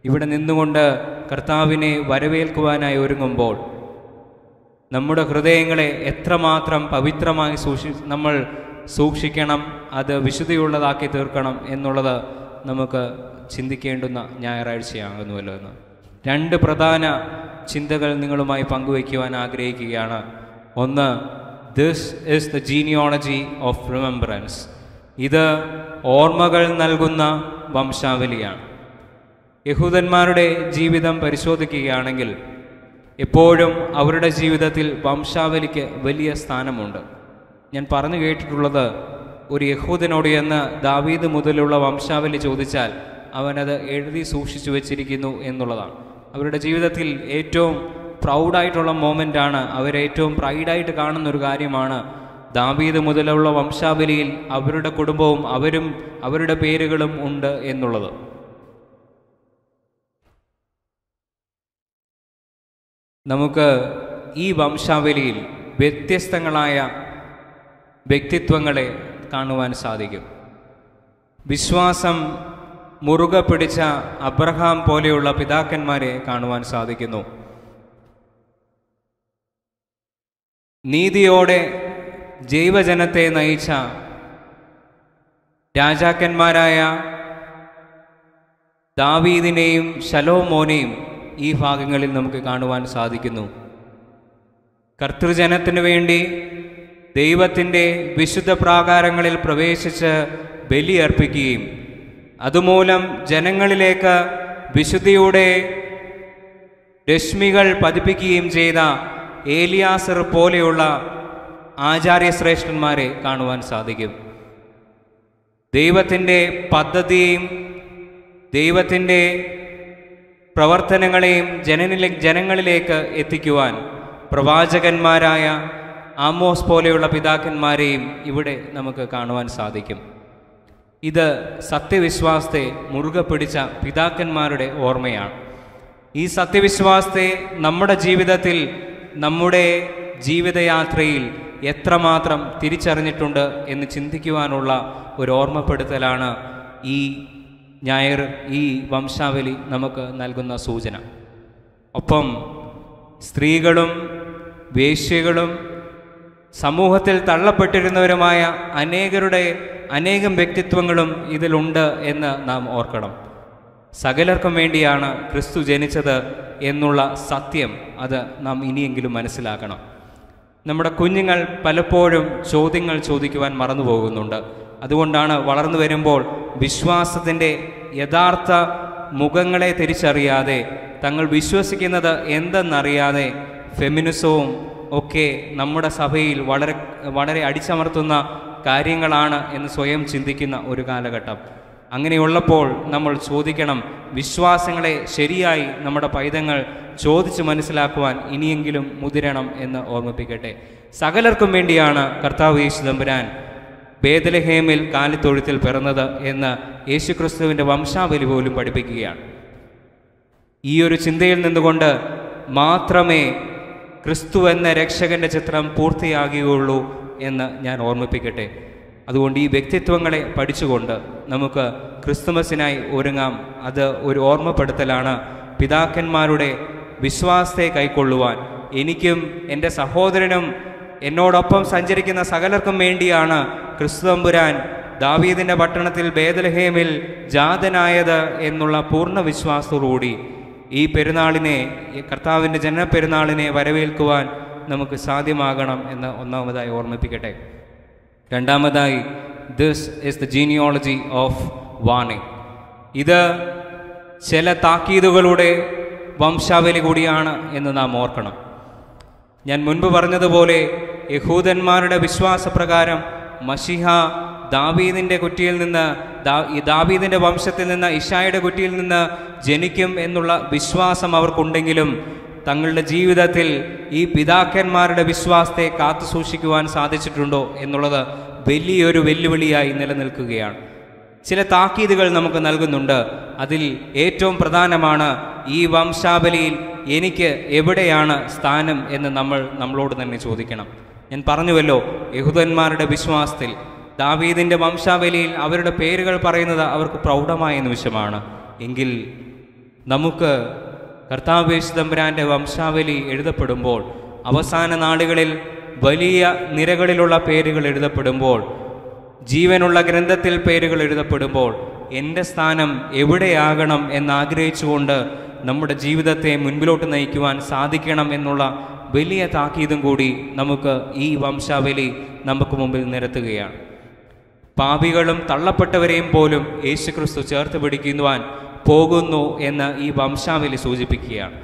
ഇവിടെ നിന്നുകൊണ്ട് കർത്താവിനെ വരവേൽക്കുവാനായി ഒരുങ്ങുമ്പോൾ നമ്മുടെ ഹൃദയങ്ങളെ എത്രമാത്രം പവിത്രമായി സൂക്ഷി നമ്മൾ സൂക്ഷിക്കണം അത് വിശുദ്ധിയുള്ളതാക്കി തീർക്കണം എന്നുള്ളത് നമുക്ക് ചിന്തിക്കേണ്ടുന്ന ഞായറാഴ്ചയാകുന്നുവല്ലോ എന്ന്. രണ്ട് പ്രധാന ചിന്തകൾ നിങ്ങളുമായി പങ്കുവയ്ക്കുവാൻ ആഗ്രഹിക്കുകയാണ്. ഒന്ന് this is the genealogy of remembrance ഇത് ഓർമ്മകൾ നൽകുന്ന വംശാവലിയാണ്. യഹൂദന്മാരുടെ ജീവിതം പരിശോധിക്കുകയാണെങ്കിൽ എപ്പോഴും അവരുടെ ജീവിതത്തിൽ വംശാവലിക്ക് വലിയ സ്ഥാനമുണ്ട്. ഞാൻ പറഞ്ഞു കേട്ടിട്ടുള്ളത് ഒരു യഹൂദനോട് എന്ന് ദാവീദ് മുതലുള്ള വംശാവലി ചോദിച്ചാൽ അവനത് എഴുതി സൂക്ഷിച്ചു വച്ചിരിക്കുന്നു എന്നുള്ളതാണ്. അവരുടെ ജീവിതത്തിൽ ഏറ്റവും പ്രൗഡായിട്ടുള്ള മോമെന്റാണ് അവരേറ്റവും പ്രൈഡായിട്ട് കാണുന്ന ഒരു കാര്യമാണ് ദാവീദ് മുതലുള്ള വംശാവലിയിൽ അവരുടെ കുടുംബവും അവരും അവരുടെ പേരുകളും ഉണ്ട് എന്നുള്ളത്. നമുക്ക് ഈ വംശാവലിയിൽ വ്യത്യസ്തങ്ങളായ വ്യക്തിത്വങ്ങളെ കാണുവാൻ സാധിക്കും. വിശ്വാസം മുറുകെ പിടിച്ച അബ്രഹാം പോലെയുള്ള പിതാക്കന്മാരെ കാണുവാൻ സാധിക്കുന്നു. നീതിയോടെ ജൈവജനത്തെ നയിച്ച രാജാക്കന്മാരായ ദാവീദിനെയും ശലോമോനെയും ഈ ഭാഗങ്ങളിൽ നമുക്ക് കാണുവാൻ സാധിക്കുന്നു. കർത്തൃജനത്തിനു വേണ്ടി ദൈവത്തിന്റെ വിശുദ്ധ പ്രാകാരങ്ങളിൽ പ്രവേശിച്ച് ബലിയർപ്പിക്കുകയും അതുമൂലം ജനങ്ങളിലേക്ക് വിശുദ്ധിയുടെ രശ്മികൾ പതിപ്പിക്കുകയും ചെയ്ത ഏലിയാസർ പോലെയുള്ള ആചാര്യശ്രേഷ്ഠന്മാരെ കാണുവാൻ സാധിക്കും. ദൈവത്തിന്റെ പദ്ധതിയും ദൈവത്തിന്റെ പ്രവർത്തനങ്ങളെയും ജനനിലെ ജനങ്ങളിലേക്ക് എത്തിക്കുവാൻ പ്രവാചകന്മാരായ ആമോസ് പോലെയുള്ള പിതാക്കന്മാരെയും ഇവിടെ നമുക്ക് കാണുവാൻ സാധിക്കും. ഇത് സത്യവിശ്വാസത്തെ മുറുകെ പിടിച്ച പിതാക്കന്മാരുടെ ഓർമ്മയാണ്. ഈ സത്യവിശ്വാസത്തെ നമ്മുടെ ജീവിതത്തിൽ നമ്മുടെ ജീവിതയാത്രയിൽ എത്രമാത്രം തിരിച്ചറിഞ്ഞിട്ടുണ്ട് എന്ന് ചിന്തിക്കുവാനുള്ള ഒരു ഓർമ്മപ്പെടുത്തലാണ് ഈ ഞായർ ഈ വംശാവലി നമുക്ക് നൽകുന്ന സൂചന. ഒപ്പം സ്ത്രീകളും വേശ്യകളും സമൂഹത്തിൽ തള്ളപ്പെട്ടിരുന്നവരുമായ അനേകരുടെ അനേകം വ്യക്തിത്വങ്ങളും ഇതിലുണ്ട് എന്ന് നാം ഓർക്കണം. സകലർക്കും വേണ്ടിയാണ് ക്രിസ്തു ജനിച്ചത് എന്നുള്ള സത്യം അത് നാം ഇനിയെങ്കിലും മനസ്സിലാക്കണം. നമ്മുടെ കുഞ്ഞുങ്ങൾ പലപ്പോഴും ചോദ്യങ്ങൾ ചോദിക്കുവാൻ മറന്നു പോകുന്നുണ്ട് അതുകൊണ്ടാണ് വളർന്നു വരുമ്പോൾ വിശ്വാസത്തിന്റെ യഥാർത്ഥ മുഖങ്ങളെ തിരിച്ചറിയാതെ തങ്ങൾ വിശ്വസിക്കുന്നത് എന്തെന്നറിയാതെ ഫെമിനിസവും ഒക്കെ നമ്മുടെ സഭയിൽ വളരെ വളരെ അടിച്ചമർത്തുന്ന കാര്യങ്ങളാണ് എന്ന് സ്വയം ചിന്തിക്കുന്ന ഒരു കാലഘട്ടം. അങ്ങനെയുള്ളപ്പോൾ നമ്മൾ ചോദിക്കണം വിശ്വാസങ്ങളെ ശരിയായി നമ്മുടെ പൈതങ്ങൾ ചോദിച്ച് മനസ്സിലാക്കുവാൻ ഇനിയെങ്കിലും മുതിരണം എന്ന് ഓർമ്മിപ്പിക്കട്ടെ. സകലർക്കും വേണ്ടിയാണ് കർത്താവ് യേശു തമ്പുരാൻ ബേദലഹേമിൽ കാലിത്തൊഴുത്തിൽ പിറന്നത് എന്ന് യേശുക്രിസ്തുവിന്റെ വംശാവലി പോലും പഠിപ്പിക്കുകയാണ്. ഈ ഒരു ചിന്തയിൽ നിന്നുകൊണ്ട് മാത്രമേ ക്രിസ്തു എന്ന രക്ഷകന്റെ ചിത്രം പൂർത്തിയാകുകയുള്ളൂ എന്ന് ഞാൻ ഓർമ്മിപ്പിക്കട്ടെ. അതുകൊണ്ട് ഈ വ്യക്തിത്വങ്ങളെ പഠിച്ചുകൊണ്ട് നമുക്ക് ക്രിസ്തുമസിനായി ഒരുങ്ങാം. അത് ഒരു ഓർമ്മപ്പെടുത്തലാണ് പിതാക്കന്മാരുടെ വിശ്വാസത്തെ കൈക്കൊള്ളുവാൻ. എനിക്കും എന്റെ സഹോദരനും എന്നോടൊപ്പം സഞ്ചരിക്കുന്ന സകലർക്കും വേണ്ടിയാണ് ക്രിസ്തുതമ്പുരാൻ ദാവീദിന്റെ പട്ടണത്തിൽ ബേദലഹേമിൽ ജാതനായത് എന്നുള്ള പൂർണ വിശ്വാസത്തോടുകൂടി ഈ പെരുന്നാളിനെ കർത്താവിന്റെ ജനനപ്പെരുന്നാളിനെ വരവേൽക്കുവാൻ നമുക്ക് സാധ്യമാകണം എന്ന് ഒന്നാമതായി ഓർമ്മിപ്പിക്കട്ടെ. രണ്ടാമതായി this is the genealogy of വാണി ഇത് ചില താക്കീതുകളുടെ വംശാവലി കൂടിയാണ് എന്ന് നാം ഓർക്കണം. ഞാൻ മുൻപ് പറഞ്ഞതുപോലെ യഹൂദന്മാരുടെ വിശ്വാസപ്രകാരം മഷിഹ ദാവീദിന്റെ കുറ്റിയിൽ നിന്ന് ദാവീദിന്റെ വംശത്തിൽ നിന്ന് ഇഷായുടെ കുറ്റിയിൽ നിന്ന് ജനിക്കും എന്നുള്ള വിശ്വാസം അവർക്കുണ്ടെങ്കിലും തങ്ങളുടെ ജീവിതത്തിൽ ഈ പിതാക്കന്മാരുടെ വിശ്വാസത്തെ കാത്തു സൂക്ഷിക്കുവാൻ സാധിച്ചിട്ടുണ്ടോ എന്നുള്ളത് വലിയൊരു വെല്ലുവിളിയായി നിലനിൽക്കുകയാണ്. ചില താക്കീതുകൾ നമുക്ക് നൽകുന്നുണ്ട്. അതിൽ ഏറ്റവും പ്രധാനമാണ് ഈ വംശാവലിയിൽ എനിക്ക് എവിടെയാണ് സ്ഥാനം എന്ന് നമ്മൾ നമ്മളോട് തന്നെ ചോദിക്കണം. ഞാൻ പറഞ്ഞുവല്ലോ യഹൂദന്മാരുടെ വിശ്വാസത്തിൽ. ദാവീദിന്റെ വംശാവലിയിൽ അവരുടെ പേരുകൾ പറയുന്നത് അവർക്ക് പ്രൗഢമായ നിമിഷമാണ്. എങ്കിൽ നമുക്ക് കർത്താവേശുതമ്പുരാന്റെ വംശാവലി എഴുതപ്പെടുമ്പോൾ അവസാന നാളുകളിൽ വലിയ നിരകളിലുള്ള പേരുകൾ എഴുതപ്പെടുമ്പോൾ ജീവനുള്ള ഗ്രന്ഥത്തിൽ പേരുകൾ എഴുതപ്പെടുമ്പോൾ എന്റെ സ്ഥാനം എവിടെയാകണം എന്നാഗ്രഹിച്ചുകൊണ്ട് നമ്മുടെ ജീവിതത്തെ മുൻപിലോട്ട് നയിക്കുവാൻ സാധിക്കണം എന്നുള്ള വലിയ താക്കീതും കൂടി നമുക്ക് ഈ വംശാവലി നമുക്ക് മുമ്പിൽ നിരത്തുകയാണ്. പാപികളും തള്ളപ്പെട്ടവരെയും പോലും യേശുക്രിസ്തു ചേർത്ത് പിടിക്കുവാൻ പോകുന്നു എന്ന് ഈ വംശാവലി സൂചിപ്പിക്കുകയാണ്.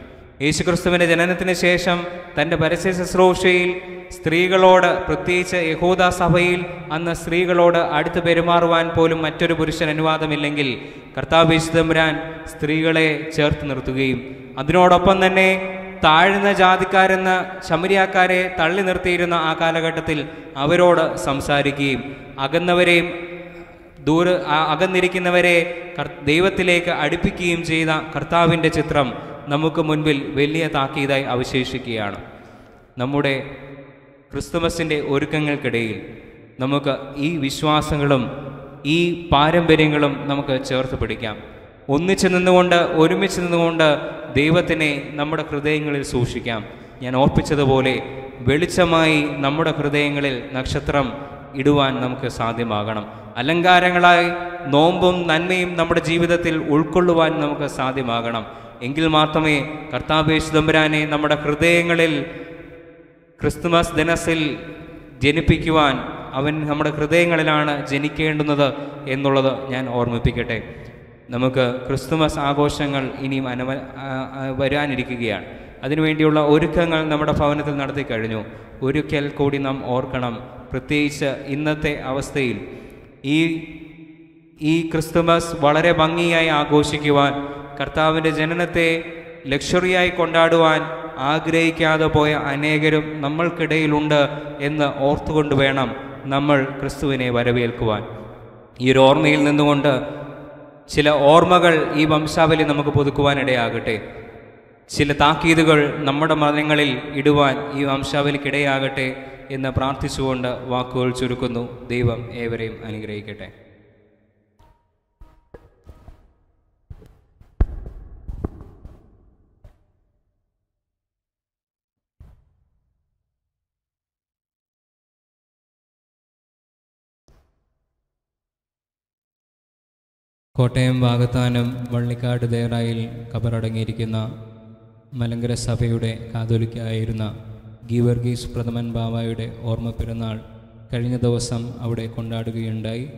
യേശുക്രിസ്തുവിന്റെ ജനനത്തിന് ശേഷം തന്റെ പരസ്യ ശുശ്രൂഷയിൽ സ്ത്രീകളോട് പ്രത്യേകിച്ച് യഹൂദ സഭയിൽ അന്ന് സ്ത്രീകളോട് അടുത്ത് പെരുമാറുവാൻ പോലും മറ്റൊരു പുരുഷൻ അനുവാദമില്ലെങ്കിൽ കർത്താവ് യേശുദമ്പുരാൻ സ്ത്രീകളെ ചേർത്ത് നിർത്തുകയും അതിനോടൊപ്പം തന്നെ താഴ്ന്ന ജാതിക്കാരെന്ന് ശമരിയാക്കാരെ തള്ളി നിർത്തിയിരുന്ന ആ കാലഘട്ടത്തിൽ അവരോട് സംസാരിക്കുകയും അകന്നവരെയും ദൂര അകന്നിരിക്കുന്നവരെ ദൈവത്തിലേക്ക് അടുപ്പിക്കുകയും ചെയ്ത കർത്താവിന്റെ ചിത്രം നമുക്ക് മുൻപിൽ വലിയ താക്കീതായി അവശേഷിക്കുകയാണ്. നമ്മുടെ ക്രിസ്തുമസിന്റെ ഒരുക്കങ്ങൾക്കിടയിൽ നമുക്ക് ഈ വിശ്വാസങ്ങളും ഈ പാരമ്പര്യങ്ങളും നമുക്ക് ചേർത്ത് പിടിക്കാം. ഒന്നിച്ചു നിന്നുകൊണ്ട് ഒരുമിച്ച് നിന്നുകൊണ്ട് ദൈവത്തിനെ നമ്മുടെ ഹൃദയങ്ങളിൽ സൂക്ഷിക്കാം. ഞാൻ ഓർപ്പിച്ചതുപോലെ വെളിച്ചമായി നമ്മുടെ ഹൃദയങ്ങളിൽ നക്ഷത്രം ഇടുവാൻ നമുക്ക് സാധ്യമാകണം. അലങ്കാരങ്ങളായി നോമ്പും നന്മയും നമ്മുടെ ജീവിതത്തിൽ ഉൾക്കൊള്ളുവാൻ നമുക്ക് സാധ്യമാകണം. എങ്കിൽ മാത്രമേ കർത്താവേശ് തമ്പുരാനെ നമ്മുടെ ഹൃദയങ്ങളിൽ ക്രിസ്തുമസ് ദിനസിൽ ജനിപ്പിക്കുവാൻ അവൻ നമ്മുടെ ഹൃദയങ്ങളിലാണ് ജനിക്കേണ്ടുന്നത് എന്നുള്ളത് ഞാൻ ഓർമ്മിപ്പിക്കട്ടെ. നമുക്ക് ക്രിസ്തുമസ് ആഘോഷങ്ങൾ ഇനിയും അനവ വരാനിരിക്കുകയാണ്. അതിനുവേണ്ടിയുള്ള ഒരുക്കങ്ങൾ നമ്മുടെ ഭവനത്തിൽ നടത്തി കഴിഞ്ഞു. ഒരിക്കൽ കൂടി നാം ഓർക്കണം. പ്രത്യേകിച്ച് ഇന്നത്തെ അവസ്ഥയിൽ ഈ ഈ ക്രിസ്തുമസ് വളരെ ഭംഗിയായി ആഘോഷിക്കുവാൻ കർത്താവിന്റെ ജനനത്തെ ലക്ഷറിയായി കൊണ്ടാടുവാൻ ആഗ്രഹിക്കാതെ പോയ അനേകരും നമ്മൾക്കിടയിലുണ്ട് എന്ന് ഓർത്തുകൊണ്ട് വേണം നമ്മൾ ക്രിസ്തുവിനെ വരവേൽക്കുവാൻ. ഈ ഒരു ഓർമ്മയിൽ നിന്നുകൊണ്ട് ചില ഓർമ്മകൾ ഈ വംശാവലി നമുക്ക് പുതുക്കുവാനിടയാകട്ടെ. ചില താക്കീതുകൾ നമ്മുടെ മതങ്ങളിൽ ഇടുവാൻ ഈ വംശാവലിക്കിടയാകട്ടെ എന്ന് പ്രാർത്ഥിച്ചുകൊണ്ട് വാക്കുകൾ ചുരുക്കുന്നു. ദൈവം ഏവരെയും അനുഗ്രഹിക്കട്ടെ. കോട്ടയം വാകത്താനം വള്ളിക്കാട് ദേറായിൽ കബറടങ്ങിയിരിക്കുന്ന മലങ്കര സഭയുടെ കാതോലിക്കായിരുന്ന ഗീവർഗീസ് പ്രഥമൻ ബാബായുടെ ഓർമ്മ പിറന്നാൾ കഴിഞ്ഞ ദിവസം അവിടെ കൊണ്ടാടുകയുണ്ടായി.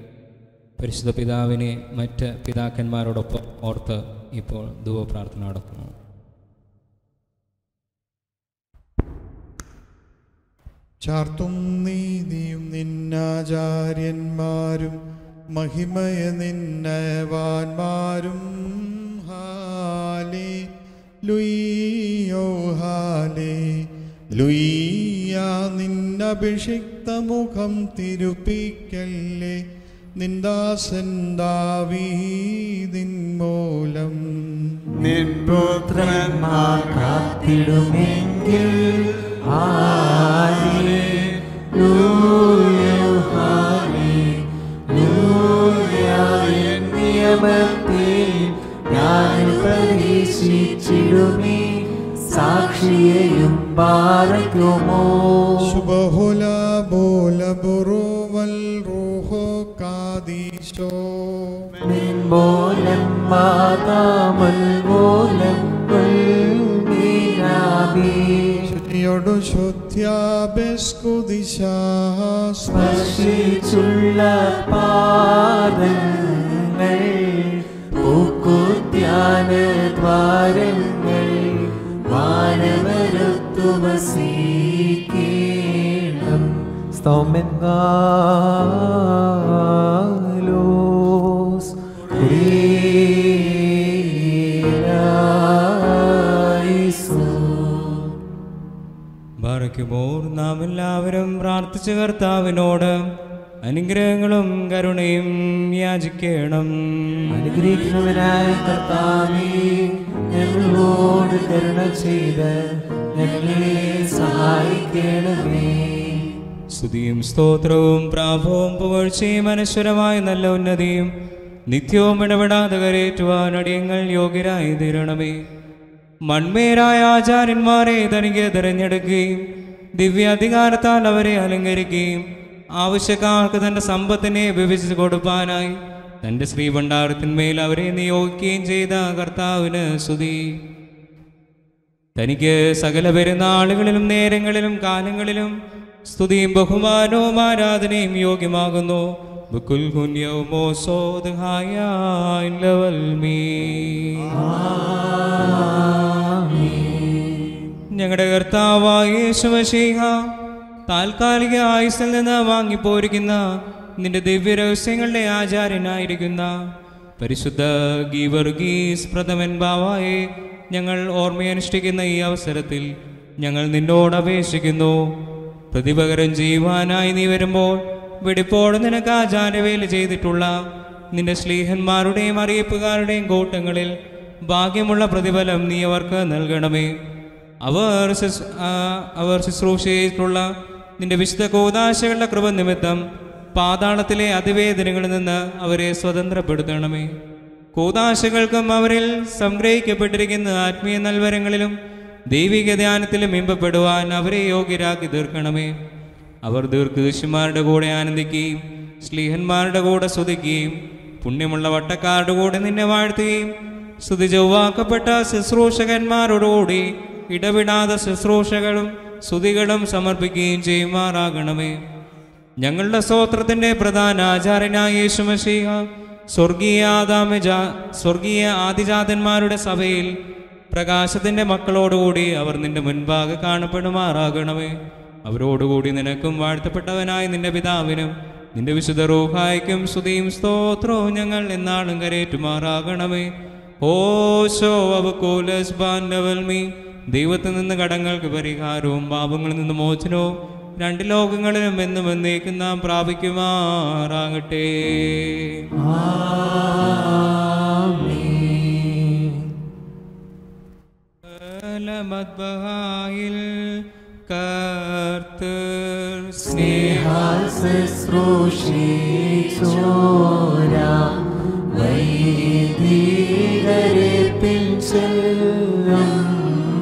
പരിശുദ്ധ പിതാവിനെ മറ്റ് പിതാക്കന്മാരോടൊപ്പം ഓർത്ത് ഇപ്പോൾ ധുവപ്രാർത്ഥന നടത്തുന്നു ചാർത്തും നീതിയും നിന്നാചാര്യന്മാരും മഹിമയ നിന്നവാന്മാരും ഹാലേ ലുയ്യോ ഹാലേ. ലുയ്യ നിന്നഭിഷിക്ത മുഖം തിരുപ്പിക്കല്ലേ. നിന്ദാസൻ ദാവീദിൻ മൂലം. നിൻ പുത്രന്മാർ കാത്തിടുമെങ്കിൽ ആലേ നിയമത്തിൽ ഞാൻ പ്രതീക്ഷിച്ചിടുമേ സാക്ഷിയെയും പാറയ്ക്കുമോ ശുഭഹുല ബോല ബുറുവൽ റൂഹോ കാദീശോ. നിൻമൂലം മാതാമൽ ബോലം മീനാബി ശുദ്ധിയോടു ശുദ്ധ്യാബെസ്കുദിശാസ് സ്പർശിച്ചുള്ള പാദങ്ങൾ പൂക്കുത്യാന ദ്വാരങ്ങൾ വാനവരത്തു വസീകേണം ബാറയ്ക്കുമോർ നാം എല്ലാവരും പ്രാർത്ഥിച്ച കർത്താവിനോട് അനുഗ്രഹങ്ങളും കരുണയും യാചിക്കണം. അനുഗ്രഹിക്കുന്നവനായ കർത്താവേ ഞങ്ങളോട് കരുണ ചെയ്ത് ഞങ്ങളെ സഹായിക്കണമേ. സ്തുതിയും സ്തോത്രവും പ്രാഭവും പുകഴ്ചയും അനശ്വരമായ നല്ല ഉന്നതിയും നിത്യവും ഇടപെടാതെ കരയേറ്റുവാൻ അടിയങ്ങൾ യോഗ്യരായി തീരണമേ. മൺമേരായ ആചാര്യന്മാരെ തനിക്ക് തിരഞ്ഞെടുക്കുകയും ദിവ്യാധികാരത്താൽ അവരെ അലങ്കരിക്കുകയും ആവശ്യക്കാർക്ക് തന്റെ സമ്പത്തിനെ വിഭജിച്ചു കൊടുപ്പാനായി തന്റെ ശ്രീഭണ്ഡാരത്തിന്മേൽ അവരെ നിയോഗിക്കുകയും ചെയ്ത കർത്താവിന് സ്തുതി. തനിക്ക് സകല പെരുന്നാളുകളിലും നേരങ്ങളിലും കാലങ്ങളിലും സ്തുതിയും ബഹുമാനവും ആരാധനയും യോഗ്യമാകുന്നു. ബുക്കുൽ ഞങ്ങളുടെ കർത്താവായ താൽക്കാലിക ആയുസിൽ നിന്ന് വാങ്ങിപ്പോരിക്കുന്ന നിന്റെ ദിവ്യ രഹസ്യങ്ങളുടെ ആചാര്യനായിരിക്കുന്ന പരിശുദ്ധ ഗീവർഗീസ് പ്രഥമൻ ബാവായെ ഞങ്ങൾ ഓർമ്മയനുഷ്ഠിക്കുന്ന ഈ അവസരത്തിൽ ഞങ്ങൾ നിന്നോട് അപേക്ഷിക്കുന്നു. പ്രതിപകരം ചെയ്യുവാനായി നീ വരുമ്പോൾ വെടിപ്പോട് നിനക്ക് ആചാരവേല ചെയ്തിട്ടുള്ള നിന്റെ സ്ലീഹന്മാരുടെയും അറിയിപ്പുകാരുടെയും കൂട്ടങ്ങളിൽ ഭാഗ്യമുള്ള പ്രതിഫലം നീ അവർക്ക് നൽകണമേ. അവർ അവർ ശുശ്രൂഷയിലുള്ള നിന്റെ വിശുദ്ധ കോദാശകളുടെ കൃപ നിമിത്തം പാതാളത്തിലെ അതിവേദനകളിൽ നിന്ന് അവരെ സ്വതന്ത്രപ്പെടുത്തണമേ. കൂതാശകൾക്കും അവരിൽ സംഗ്രഹിക്കപ്പെട്ടിരിക്കുന്ന ആത്മീയ നൽവരങ്ങളിലും ദൈവിക ധ്യാനത്തിലും ഇമ്പപ്പെടുവാൻ അവരെ യോഗ്യരാക്കി തീർക്കണമേ. അവർ ദീർഘദൃശ്യന്മാരുടെ കൂടെ ആനന്ദിക്കുകയും സ്ലീഹന്മാരുടെ കൂടെ സ്തുതിക്കുകയും പുണ്യമുള്ള വട്ടക്കാരുടെ കൂടെ നിന്നെ വാഴ്ത്തുകയും സ്തുതി ചൊവ്വാക്കപ്പെട്ട ശുശ്രൂഷകന്മാരോടുകൂടി ഇടവിടാതെ ശുശ്രൂഷകളും സ്തുതികളും സമർപ്പിക്കുകയും ചെയ്യുമാറാകണമേ. ഞങ്ങളുടെ സ്തോത്രത്തിന്റെ പ്രധാന ആചാര്യനായ യേശുമശീഹ സ്വർഗീയ ആദാമ സ്വർഗീയ ആദിജാതന്മാരുടെ സഭയിൽ പ്രകാശത്തിന്റെ മക്കളോടുകൂടി അവർ നിന്റെ മുൻപാകെ കാണപ്പെടുമാറാകണമേ. അവരോടുകൂടി നിനക്കും വാഴ്ത്തപ്പെട്ടവനായ നിന്റെ പിതാവിനും നിന്റെ വിശുദ്ധ റൂഹായ്ക്കും സ്തുതിയും സ്തോത്രവും ഞങ്ങൾ എന്നാളും കരേറ്റുമാറാകണമേ. ഓശോ അവക്കോലസ് ബാൻഡവൽമി ദൈവത്തിൽ നിന്ന് കടങ്ങൾക്ക് പരിഹാരവും പാപങ്ങളിൽ നിന്ന് മോചനവും രണ്ട് ലോകങ്ങളിലും എന്നും എന്നേക്കും നാം പ്രാപിക്കുമാറാകട്ടെ. മദ്ബഹായിൽ കർത്തർ സ്നേഹാൽ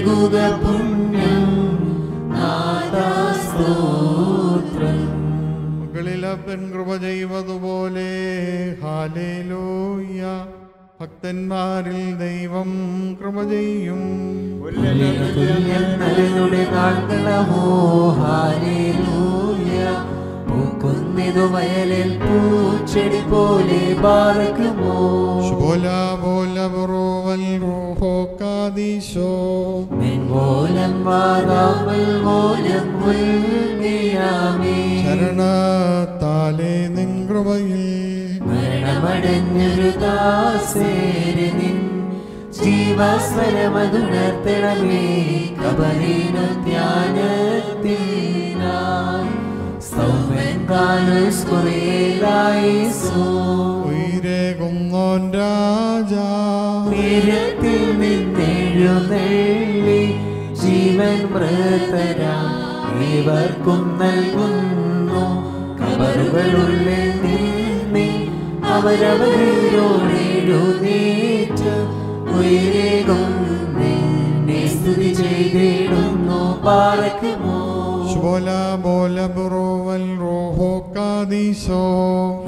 കീകുക പുണ്യം. നാദാസ്തോത്രം മകളിലപ്പൻ കൃപ ചെയ്വതുപോലെ ഹാലേലൂയ ഭക്തന്മാരിൽ ദൈവം കൃപ ചെയ്യും. പൂക്കുന്നിതു വയലിൽ പൂച്ചെടി പോലെ പാർക്കുമോ ബോല ബുറോവൽ റൂഹോ കാദീശോ മെൻമൂലം വാതാമൽ മൂലം ഉൽമിയാമേ ശരണത്താലേ നിൻ കൃപയിൽ. മരണമടഞ്ഞൊരു ദാസേരി നിൻ. ജീവസ്വരമതുണർത്തണമേ കബരീനു ധ്യാനത്തിനായി. ഉയരേകുന്നോൻ രാജാ ഉയരത്തിൽ നിന്നെഴുന്നള്ളി ജീവൻ മൃതരാ. ഇവർക്കും നൽകുന്നു കബറുകളുള്ളിൽ നിന്നെ അവരവരോടെഴുന്നേറ്റ് ഉയരേകും. നിന്നെ സ്തുതി ചെയ്തിടുന്നു. പാറക്കുമോ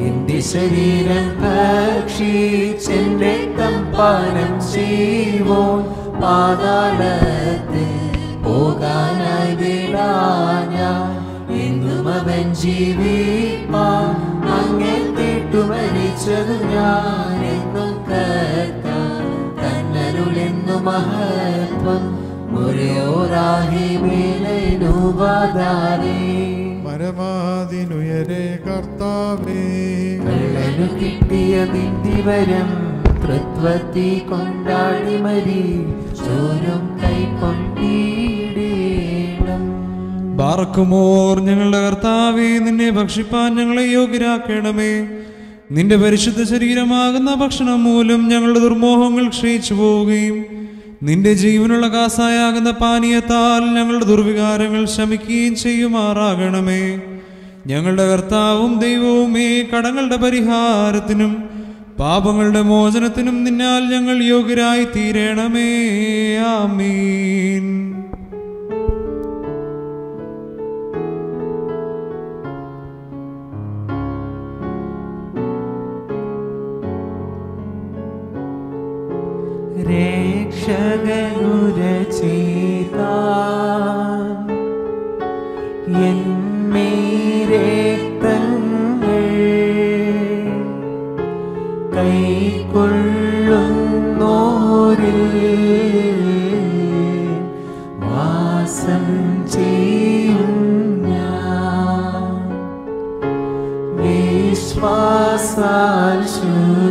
എന്റെ ശരീരം ഭക്ഷിച്ചെന്റെ പാനം ചെയ്യുവോൻ പാതാളത്തിൽ പോകാനായി വിടാഞ്ഞ എന്നും അവൻ ജീവിപ്പാൻ അങ്ങെത്തിട്ടു മരിച്ചതു ഞാൻ എന്നും കർത്ത കന്നരുളെന്നു മഹത്വം മരമാതിനുയരെ കർത്താവേ. കള്ളനു കിട്ടിയ നിന്ദിവരം തൃത്വത്തി കൊണ്ടാടി മരി ചോരും കൈക്കൊണ്ടിടേണം. ബാറക്കുമോർ ഞങ്ങളുടെ കർത്താവേ നിന്നെ ഭക്ഷിപ്പാൻ ഞങ്ങളെ യോഗ്യരാക്കണമേ. നിന്റെ പരിശുദ്ധ ശരീരമാകുന്ന ഭക്ഷണം മൂലം ഞങ്ങളുടെ ദുർമോഹങ്ങൾ ക്ഷയിച്ചു പോവുകയും നിന്റെ ജീവനുള്ള കാസായാകുന്ന പാനീയത്താൽ ഞങ്ങളുടെ ദുർവികാരങ്ങൾ ശമിക്കുകയും ചെയ്യുമാറാകണമേ. ഞങ്ങളുടെ കർത്താവും ദൈവവുമേ കടങ്ങളുടെ പരിഹാരത്തിനും പാപങ്ങളുടെ മോചനത്തിനും നിന്നാൽ ഞങ്ങൾ യോഗ്യരായി തീരണമേ ആമീൻ. രക്ഷകനുരചിതാ എൻമേ രക്തങ്ങൾ കൈക്കൊള്ളുന്നോരിൽ വാസം ചെയ്യും ഞാൻ. വിശ്വാസാൽ ശുദ്ധ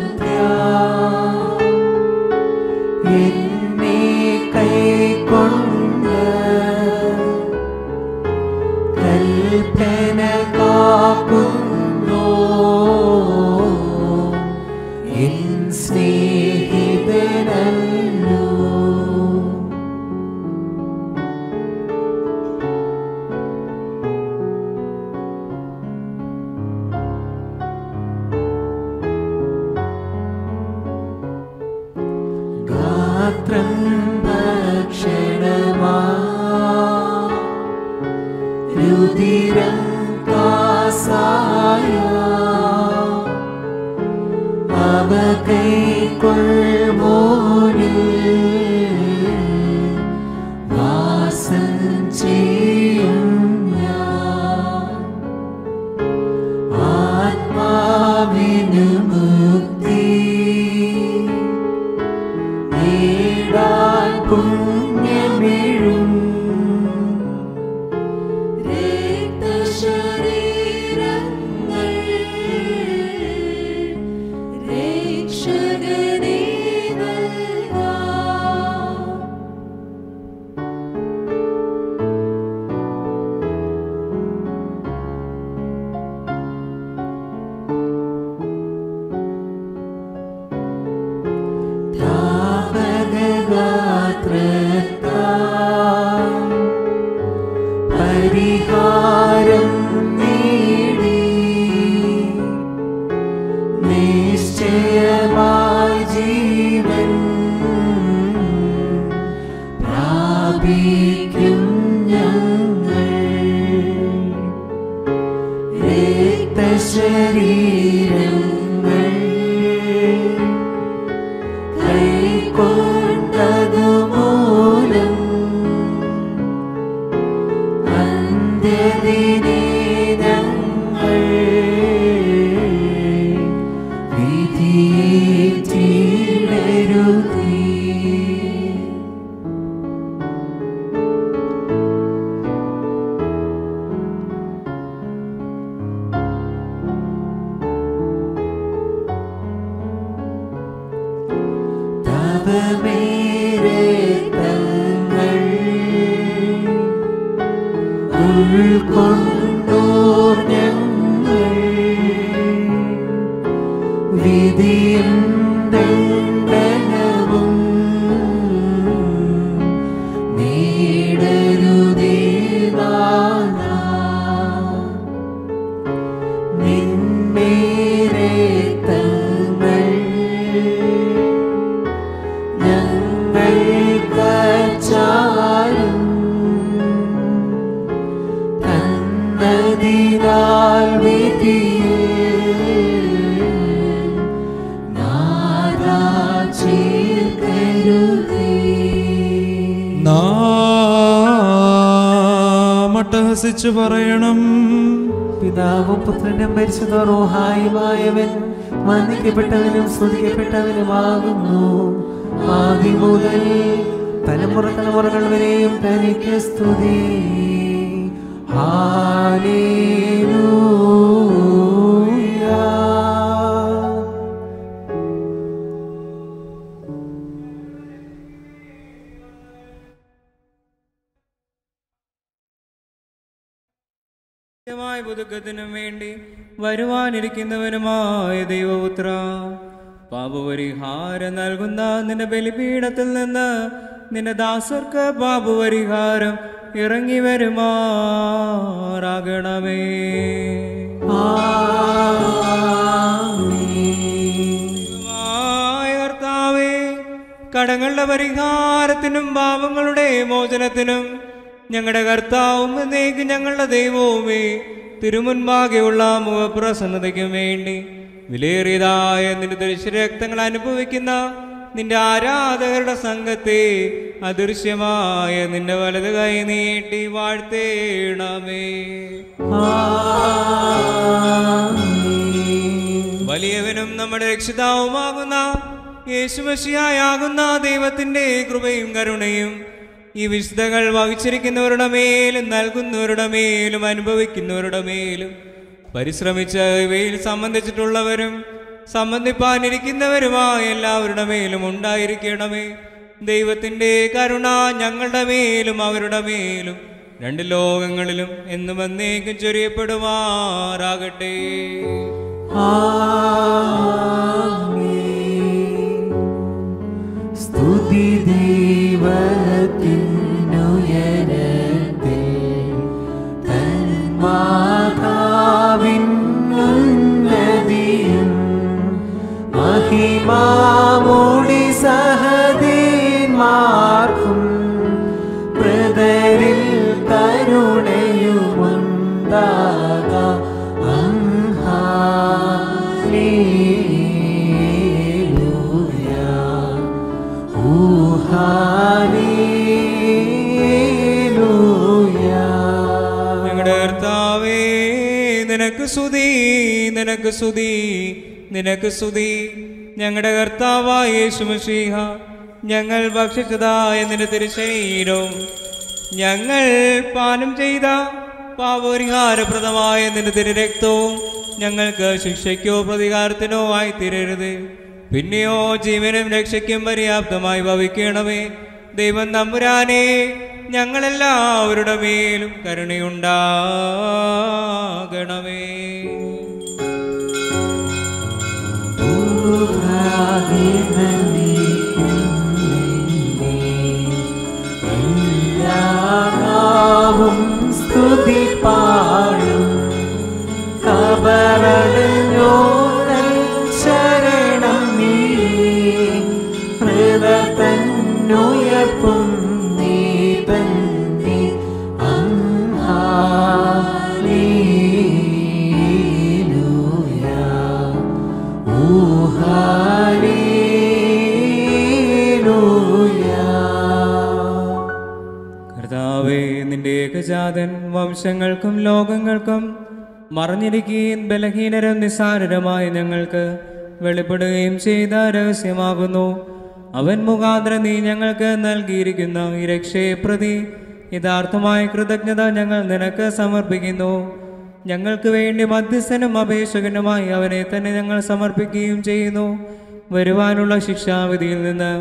മട്ടഹസിച്ചു പറയണം. പിതാവും പുത്രനും പരിശുദ്ധ റോഹായുമായവൻ മാനിക്കപ്പെട്ടവനും സ്തുതിക്കപ്പെട്ടവനുമാകുന്നു ആദ്യം മുതൽ തലമുറ തലമുറകൾ വരെയും തനിക്ക് സ്തുതി. ഹാലേലൂയ. വരുവാനിരിക്കുന്നവനുമായ ദൈവപുത്ര പാപപരിഹാരം നൽകുന്ന നിന്റെ ബലിപീഠത്തിൽ നിന്ന് നിന്റെ ദാസർക്ക് പാപപരിഹാരം ഇറങ്ങി വരുമാറാകണമേ. ആർത്താവേ കടങ്ങളുടെ പരിഹാരത്തിനും പാപങ്ങളുടെ മോചനത്തിനും ഞങ്ങളുടെ കർത്താവും എന്നേക്ക് ഞങ്ങളുടെ ദൈവവുമേ തിരുമുൻപാകെയുള്ള മുഖപ്രസന്നതയ്ക്കും വേണ്ടി വിലയേറിയതായ നിന്റെ ദൃശ്യരക്തങ്ങൾ അനുഭവിക്കുന്ന നിന്റെ ആരാധകരുടെ സംഘത്തെ അദൃശ്യമായ നിന്റെ വലത് കൈ നീട്ടി വാഴ്ത്തേണമേ. വലിയവനും നമ്മുടെ രക്ഷിതാവുമാകുന്ന യേശുമശിയായാകുന്ന ദൈവത്തിന്റെ കൃപയും കരുണയും ഈ വിശുദ്ധകൾ വഹിച്ചിരിക്കുന്നവരുടെ മേലും നൽകുന്നവരുടെ മേലും അനുഭവിക്കുന്നവരുടെ മേലും പരിശ്രമിച്ച ഇവയിൽ സംബന്ധിച്ചിട്ടുള്ളവരും സംബന്ധിപ്പാനിരിക്കുന്നവരുമായ എല്ലാവരുടെ മേലും ഉണ്ടായിരിക്കണമേ. ദൈവത്തിന്റെ കരുണ ഞങ്ങളുടെ മേലും അവരുടെ മേലും രണ്ട് ലോകങ്ങളിലും എന്നും എന്നേക്കും ചൊരിയപ്പെടുമാറാകട്ടെ. സ്തുതി ദൈവത്തിനുയരത്തിൽ തന്മാതാവിൻ ഉന്നതിയും മഹിമാമൂടി നിനക്ക് സ്തുതി നിനക്ക് സ്തുതി. ഞങ്ങളുടെ കർത്താവായ യേശുമശീഹ ഞങ്ങൾ ഭക്ഷിച്ചതായ നിന്റെ തിരുശരീരവും ഞങ്ങൾ പാനം ചെയ്ത പാപപരിഹാരപ്രദമായ നിന്റെ തിരുരക്തവും ഞങ്ങൾക്ക് ശിക്ഷയ്ക്കോ പ്രതികാരത്തിനോ ആയി തീരരുത് പിന്നെയോ ജീവനും രക്ഷയ്ക്കും പര്യാപ്തമായി ഭവിക്കണമേ. ദൈവം നമ്പുരാനെ ഞങ്ങളെല്ലാവരുടെ മേലും കരുണയുണ്ടാകണമേ. എല്ലാവും സ്തുതി പാടും. കബറടഞ്ഞോടൽ ഏകജാതൻ വംശങ്ങൾക്കും ലോകങ്ങൾക്കും മറിഞ്ഞിരിക്കുകയും ബലഹീനരും നിസ്സാരരുമായ ഞങ്ങൾക്ക് വെളിപ്പെടുകയും ചെയ്ത രഹസ്യമാകുന്നു. അവൻ മുഖാന്തരം നീ ഞങ്ങൾക്ക് നൽകിയിരിക്കുന്ന ഈ രക്ഷയെ പ്രതി യഥാർത്ഥമായ കൃതജ്ഞത ഞങ്ങൾ നിനക്ക് സമർപ്പിക്കുന്നു. ഞങ്ങൾക്ക് വേണ്ടി മധ്യസ്ഥനും അപേക്ഷകനുമായി അവനെ തന്നെ ഞങ്ങൾ സമർപ്പിക്കുകയും ചെയ്യുന്നു. വരുവാനുള്ള ശിക്ഷാവിധിയിൽ നിന്ന്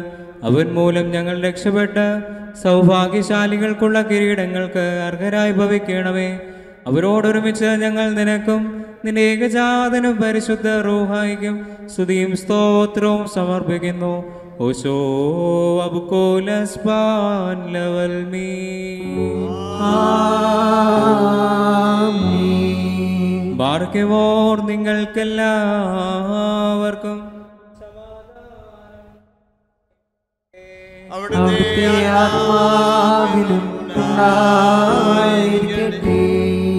അവൻ മൂലം ഞങ്ങൾ രക്ഷപ്പെട്ട് സൗഭാഗ്യശാലികൾക്കുള്ള കിരീടങ്ങൾക്ക് അർഹരായി ഭവിക്കണമേ. അവരോടൊരുമിച്ച് ഞങ്ങൾ നിനക്കും നിന്റെ ഏകജാതനും പരിശുദ്ധ റൂഹായിക്കും സ്തുതിയും സ്തോത്രവും സമർപ്പിക്കുന്നു. ഓശോ അബുക്കോലസ്പാൻ ലവൽ മീ ബാർക്കവോർ നിങ്ങൾക്കെല്ലാവർക്കും അവിടുത്തെ ആത്മാവിലും ഉണ്ടായിരിക്കട്ടെ.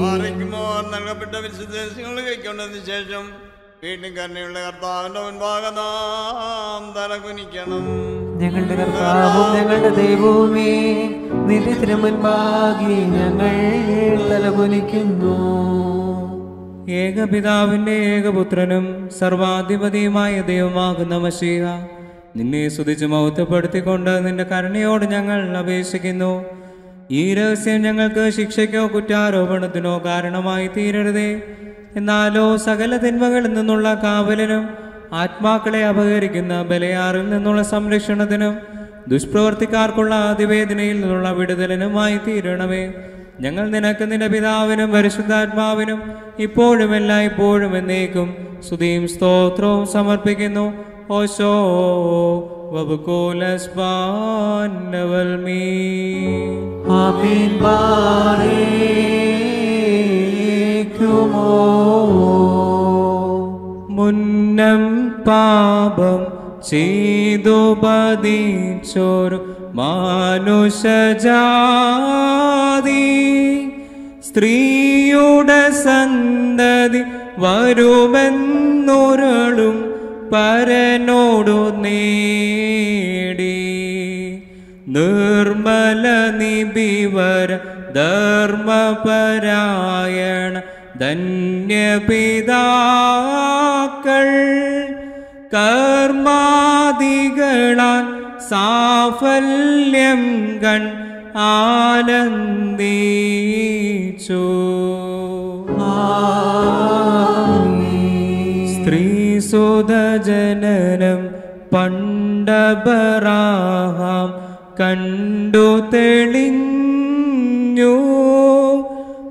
മാറിക്കുമോർ നൽകപ്പെട്ട വിശുദ്ധങ്ങൾ കൈക്കൊണ്ടതിന് ശേഷം വീണ്ടും കരുണയുള്ള കർത്താവിന്റെ മുൻപാകെ നാം തല കുനിക്കണം ഞങ്ങളുടെ കർത്താവും ഞങ്ങളുടെ ദൈവവുമേ നിന്റെ തിരുമുൻപാകെ ഞങ്ങൾ തലകുനിക്കുന്നു. ഏകപിതാവിന്റെ ഏകപുത്രനും സർവാധിപതിയുമായ ദൈവമാകുന്ന മഷീഹ നിന്നെ സ്തുതിച്ച് മൗത്തപ്പെടുത്തിക്കൊണ്ട് നിന്റെ കരുണയോട് ഞങ്ങൾ അപേക്ഷിക്കുന്നു. ഈ രഹസ്യം ഞങ്ങൾക്ക് ശിക്ഷയ്ക്കോ കുറ്റാരോപണത്തിനോ കാരണമായി തീരരുതേ. എന്നാലോ സകല തിന്മകളിൽ നിന്നുള്ള കാവലിനും ആത്മാക്കളെ അപഹരിക്കുന്ന ബലയാറിൽ നിന്നുള്ള സംരക്ഷണത്തിനും ദുഷ്പ്രവർത്തിക്കാർക്കുള്ള അതിവേദനയിൽ നിന്നുള്ള വിടുതലിനുമായി തീരണമേ. ഞങ്ങൾ നിനക്ക് നിന്റെ പിതാവിനും പരിശുദ്ധാത്മാവിനും ഇപ്പോഴും എല്ലായ്പ്പോഴും എന്നേക്കും സ്തുതിയും സ്തോത്രവും സമർപ്പിക്കുന്നു. ഓശോ വബുക്കോലസ്പാൻവൽമീ ആമീൻ ബാറേക്കുമോ മുന്നം പാപം ചെയ്തു പതിച്ചോരു മാനുഷജാതി. സ്ത്രീയുടെ സന്തതി വരുമെന്നൊരളും പരനോടു നേടി. നിർമ്മല നിബിവര ധർമ്മപരായണ ധന്യപിതാക്കൾ. കർമാദികളാൽ സാഫല്യം കൺ ആനന്ദിച്ചു പണ്ടപറാഹാം കണ്ടു തെളിഞ്ഞു.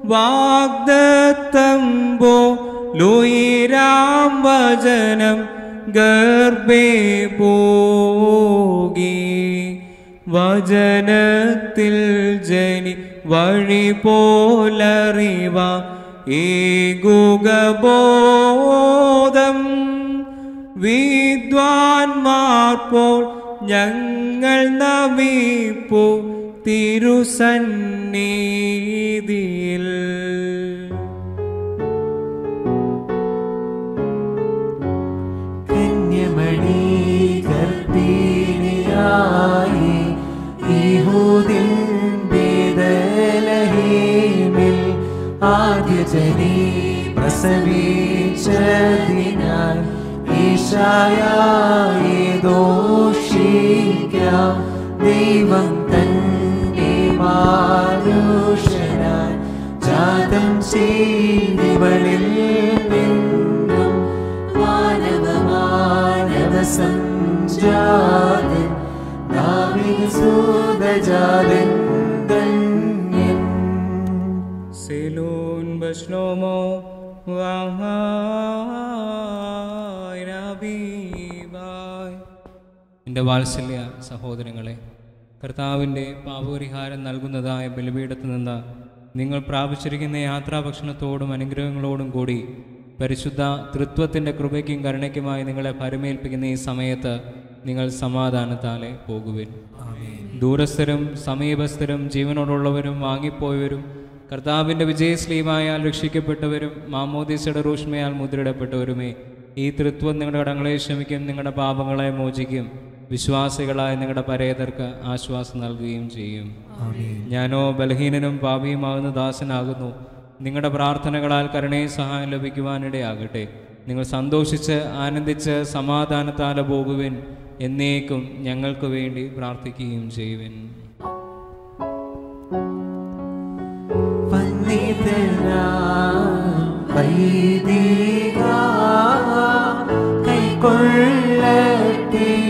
വാഗ്ദത്തമ്പോ ലുയിരാം വചനം ഗർഭേ പോകി. വചനത്തിൽ ജനി വഴി പോലറിവ ഏകുകബോധം. വിദ്വാൻമാർ പോൽ ഞങ്ങൾ നമിപ്പു തിരുസന്നിധിയിൽ. കന്യമണി ഗർഭിണിയായി യഹൂദിൻ ബേദലഹീമിൽ ആദ്യജനീ പ്രസവിച്ചതിനാൽ ഈശായായി दोषिक्या देवं तन्ने देवन्त जातं चे वलिङ्गयन मायवसंज्ञादिसोदजादिन्दे सेलोन्ब श्लोमो वाहा। എന്റെ വാത്സല്യ സഹോദരങ്ങളെ കർത്താവിന്റെ പാപപരിഹാരം നൽകുന്നതായ ബലിപീഠത്ത് നിന്ന് നിങ്ങൾ പ്രാപിച്ചിരിക്കുന്ന യാത്രാഭക്ഷണത്തോടും അനുഗ്രഹങ്ങളോടും കൂടി പരിശുദ്ധ തൃത്വത്തിന്റെ കൃപയ്ക്കും കരുണയ്ക്കുമായി നിങ്ങളെ പരമേൽപ്പിക്കുന്ന ഈ സമയത്ത് നിങ്ങൾ സമാധാനത്താലെ പോകുവിൻ. ദൂരസ്ഥരും സമീപസ്ഥരും ജീവനോടുള്ളവരും വാങ്ങിപ്പോയവരും കർത്താവിന്റെ വിജയശ്ലീമായാൽ രക്ഷിക്കപ്പെട്ടവരും മാമോദീസയുടെ റൂഷ്മയാൽ മുദ്രയിടപ്പെട്ടവരുമേ ഈ തൃത്വം നിങ്ങളുടെ കടങ്ങളെ ക്ഷമിക്കും നിങ്ങളുടെ പാപങ്ങളെ മോചിക്കും. വിശ്വാസികളായ നിങ്ങളുടെ പരേതർക്ക് ആശ്വാസം നൽകുകയും ചെയ്യും. ഞാനോ ബലഹീനനും പാപിയുമാകുന്ന ദാസനാകുന്നു. നിങ്ങളുടെ പ്രാർത്ഥനകളാൽ കരുണയും സഹായം ലഭിക്കുവാനിടയാകട്ടെ. നിങ്ങൾ സന്തോഷിച്ച് ആനന്ദിച്ച് സമാധാനത്താലെ പോകുവിൻ. എന്നേക്കും ഞങ്ങൾക്ക് വേണ്ടി പ്രാർത്ഥിക്കുകയും ചെയ്യുവിൻ. വൈദിക കൈക്കൊള്ളത്തി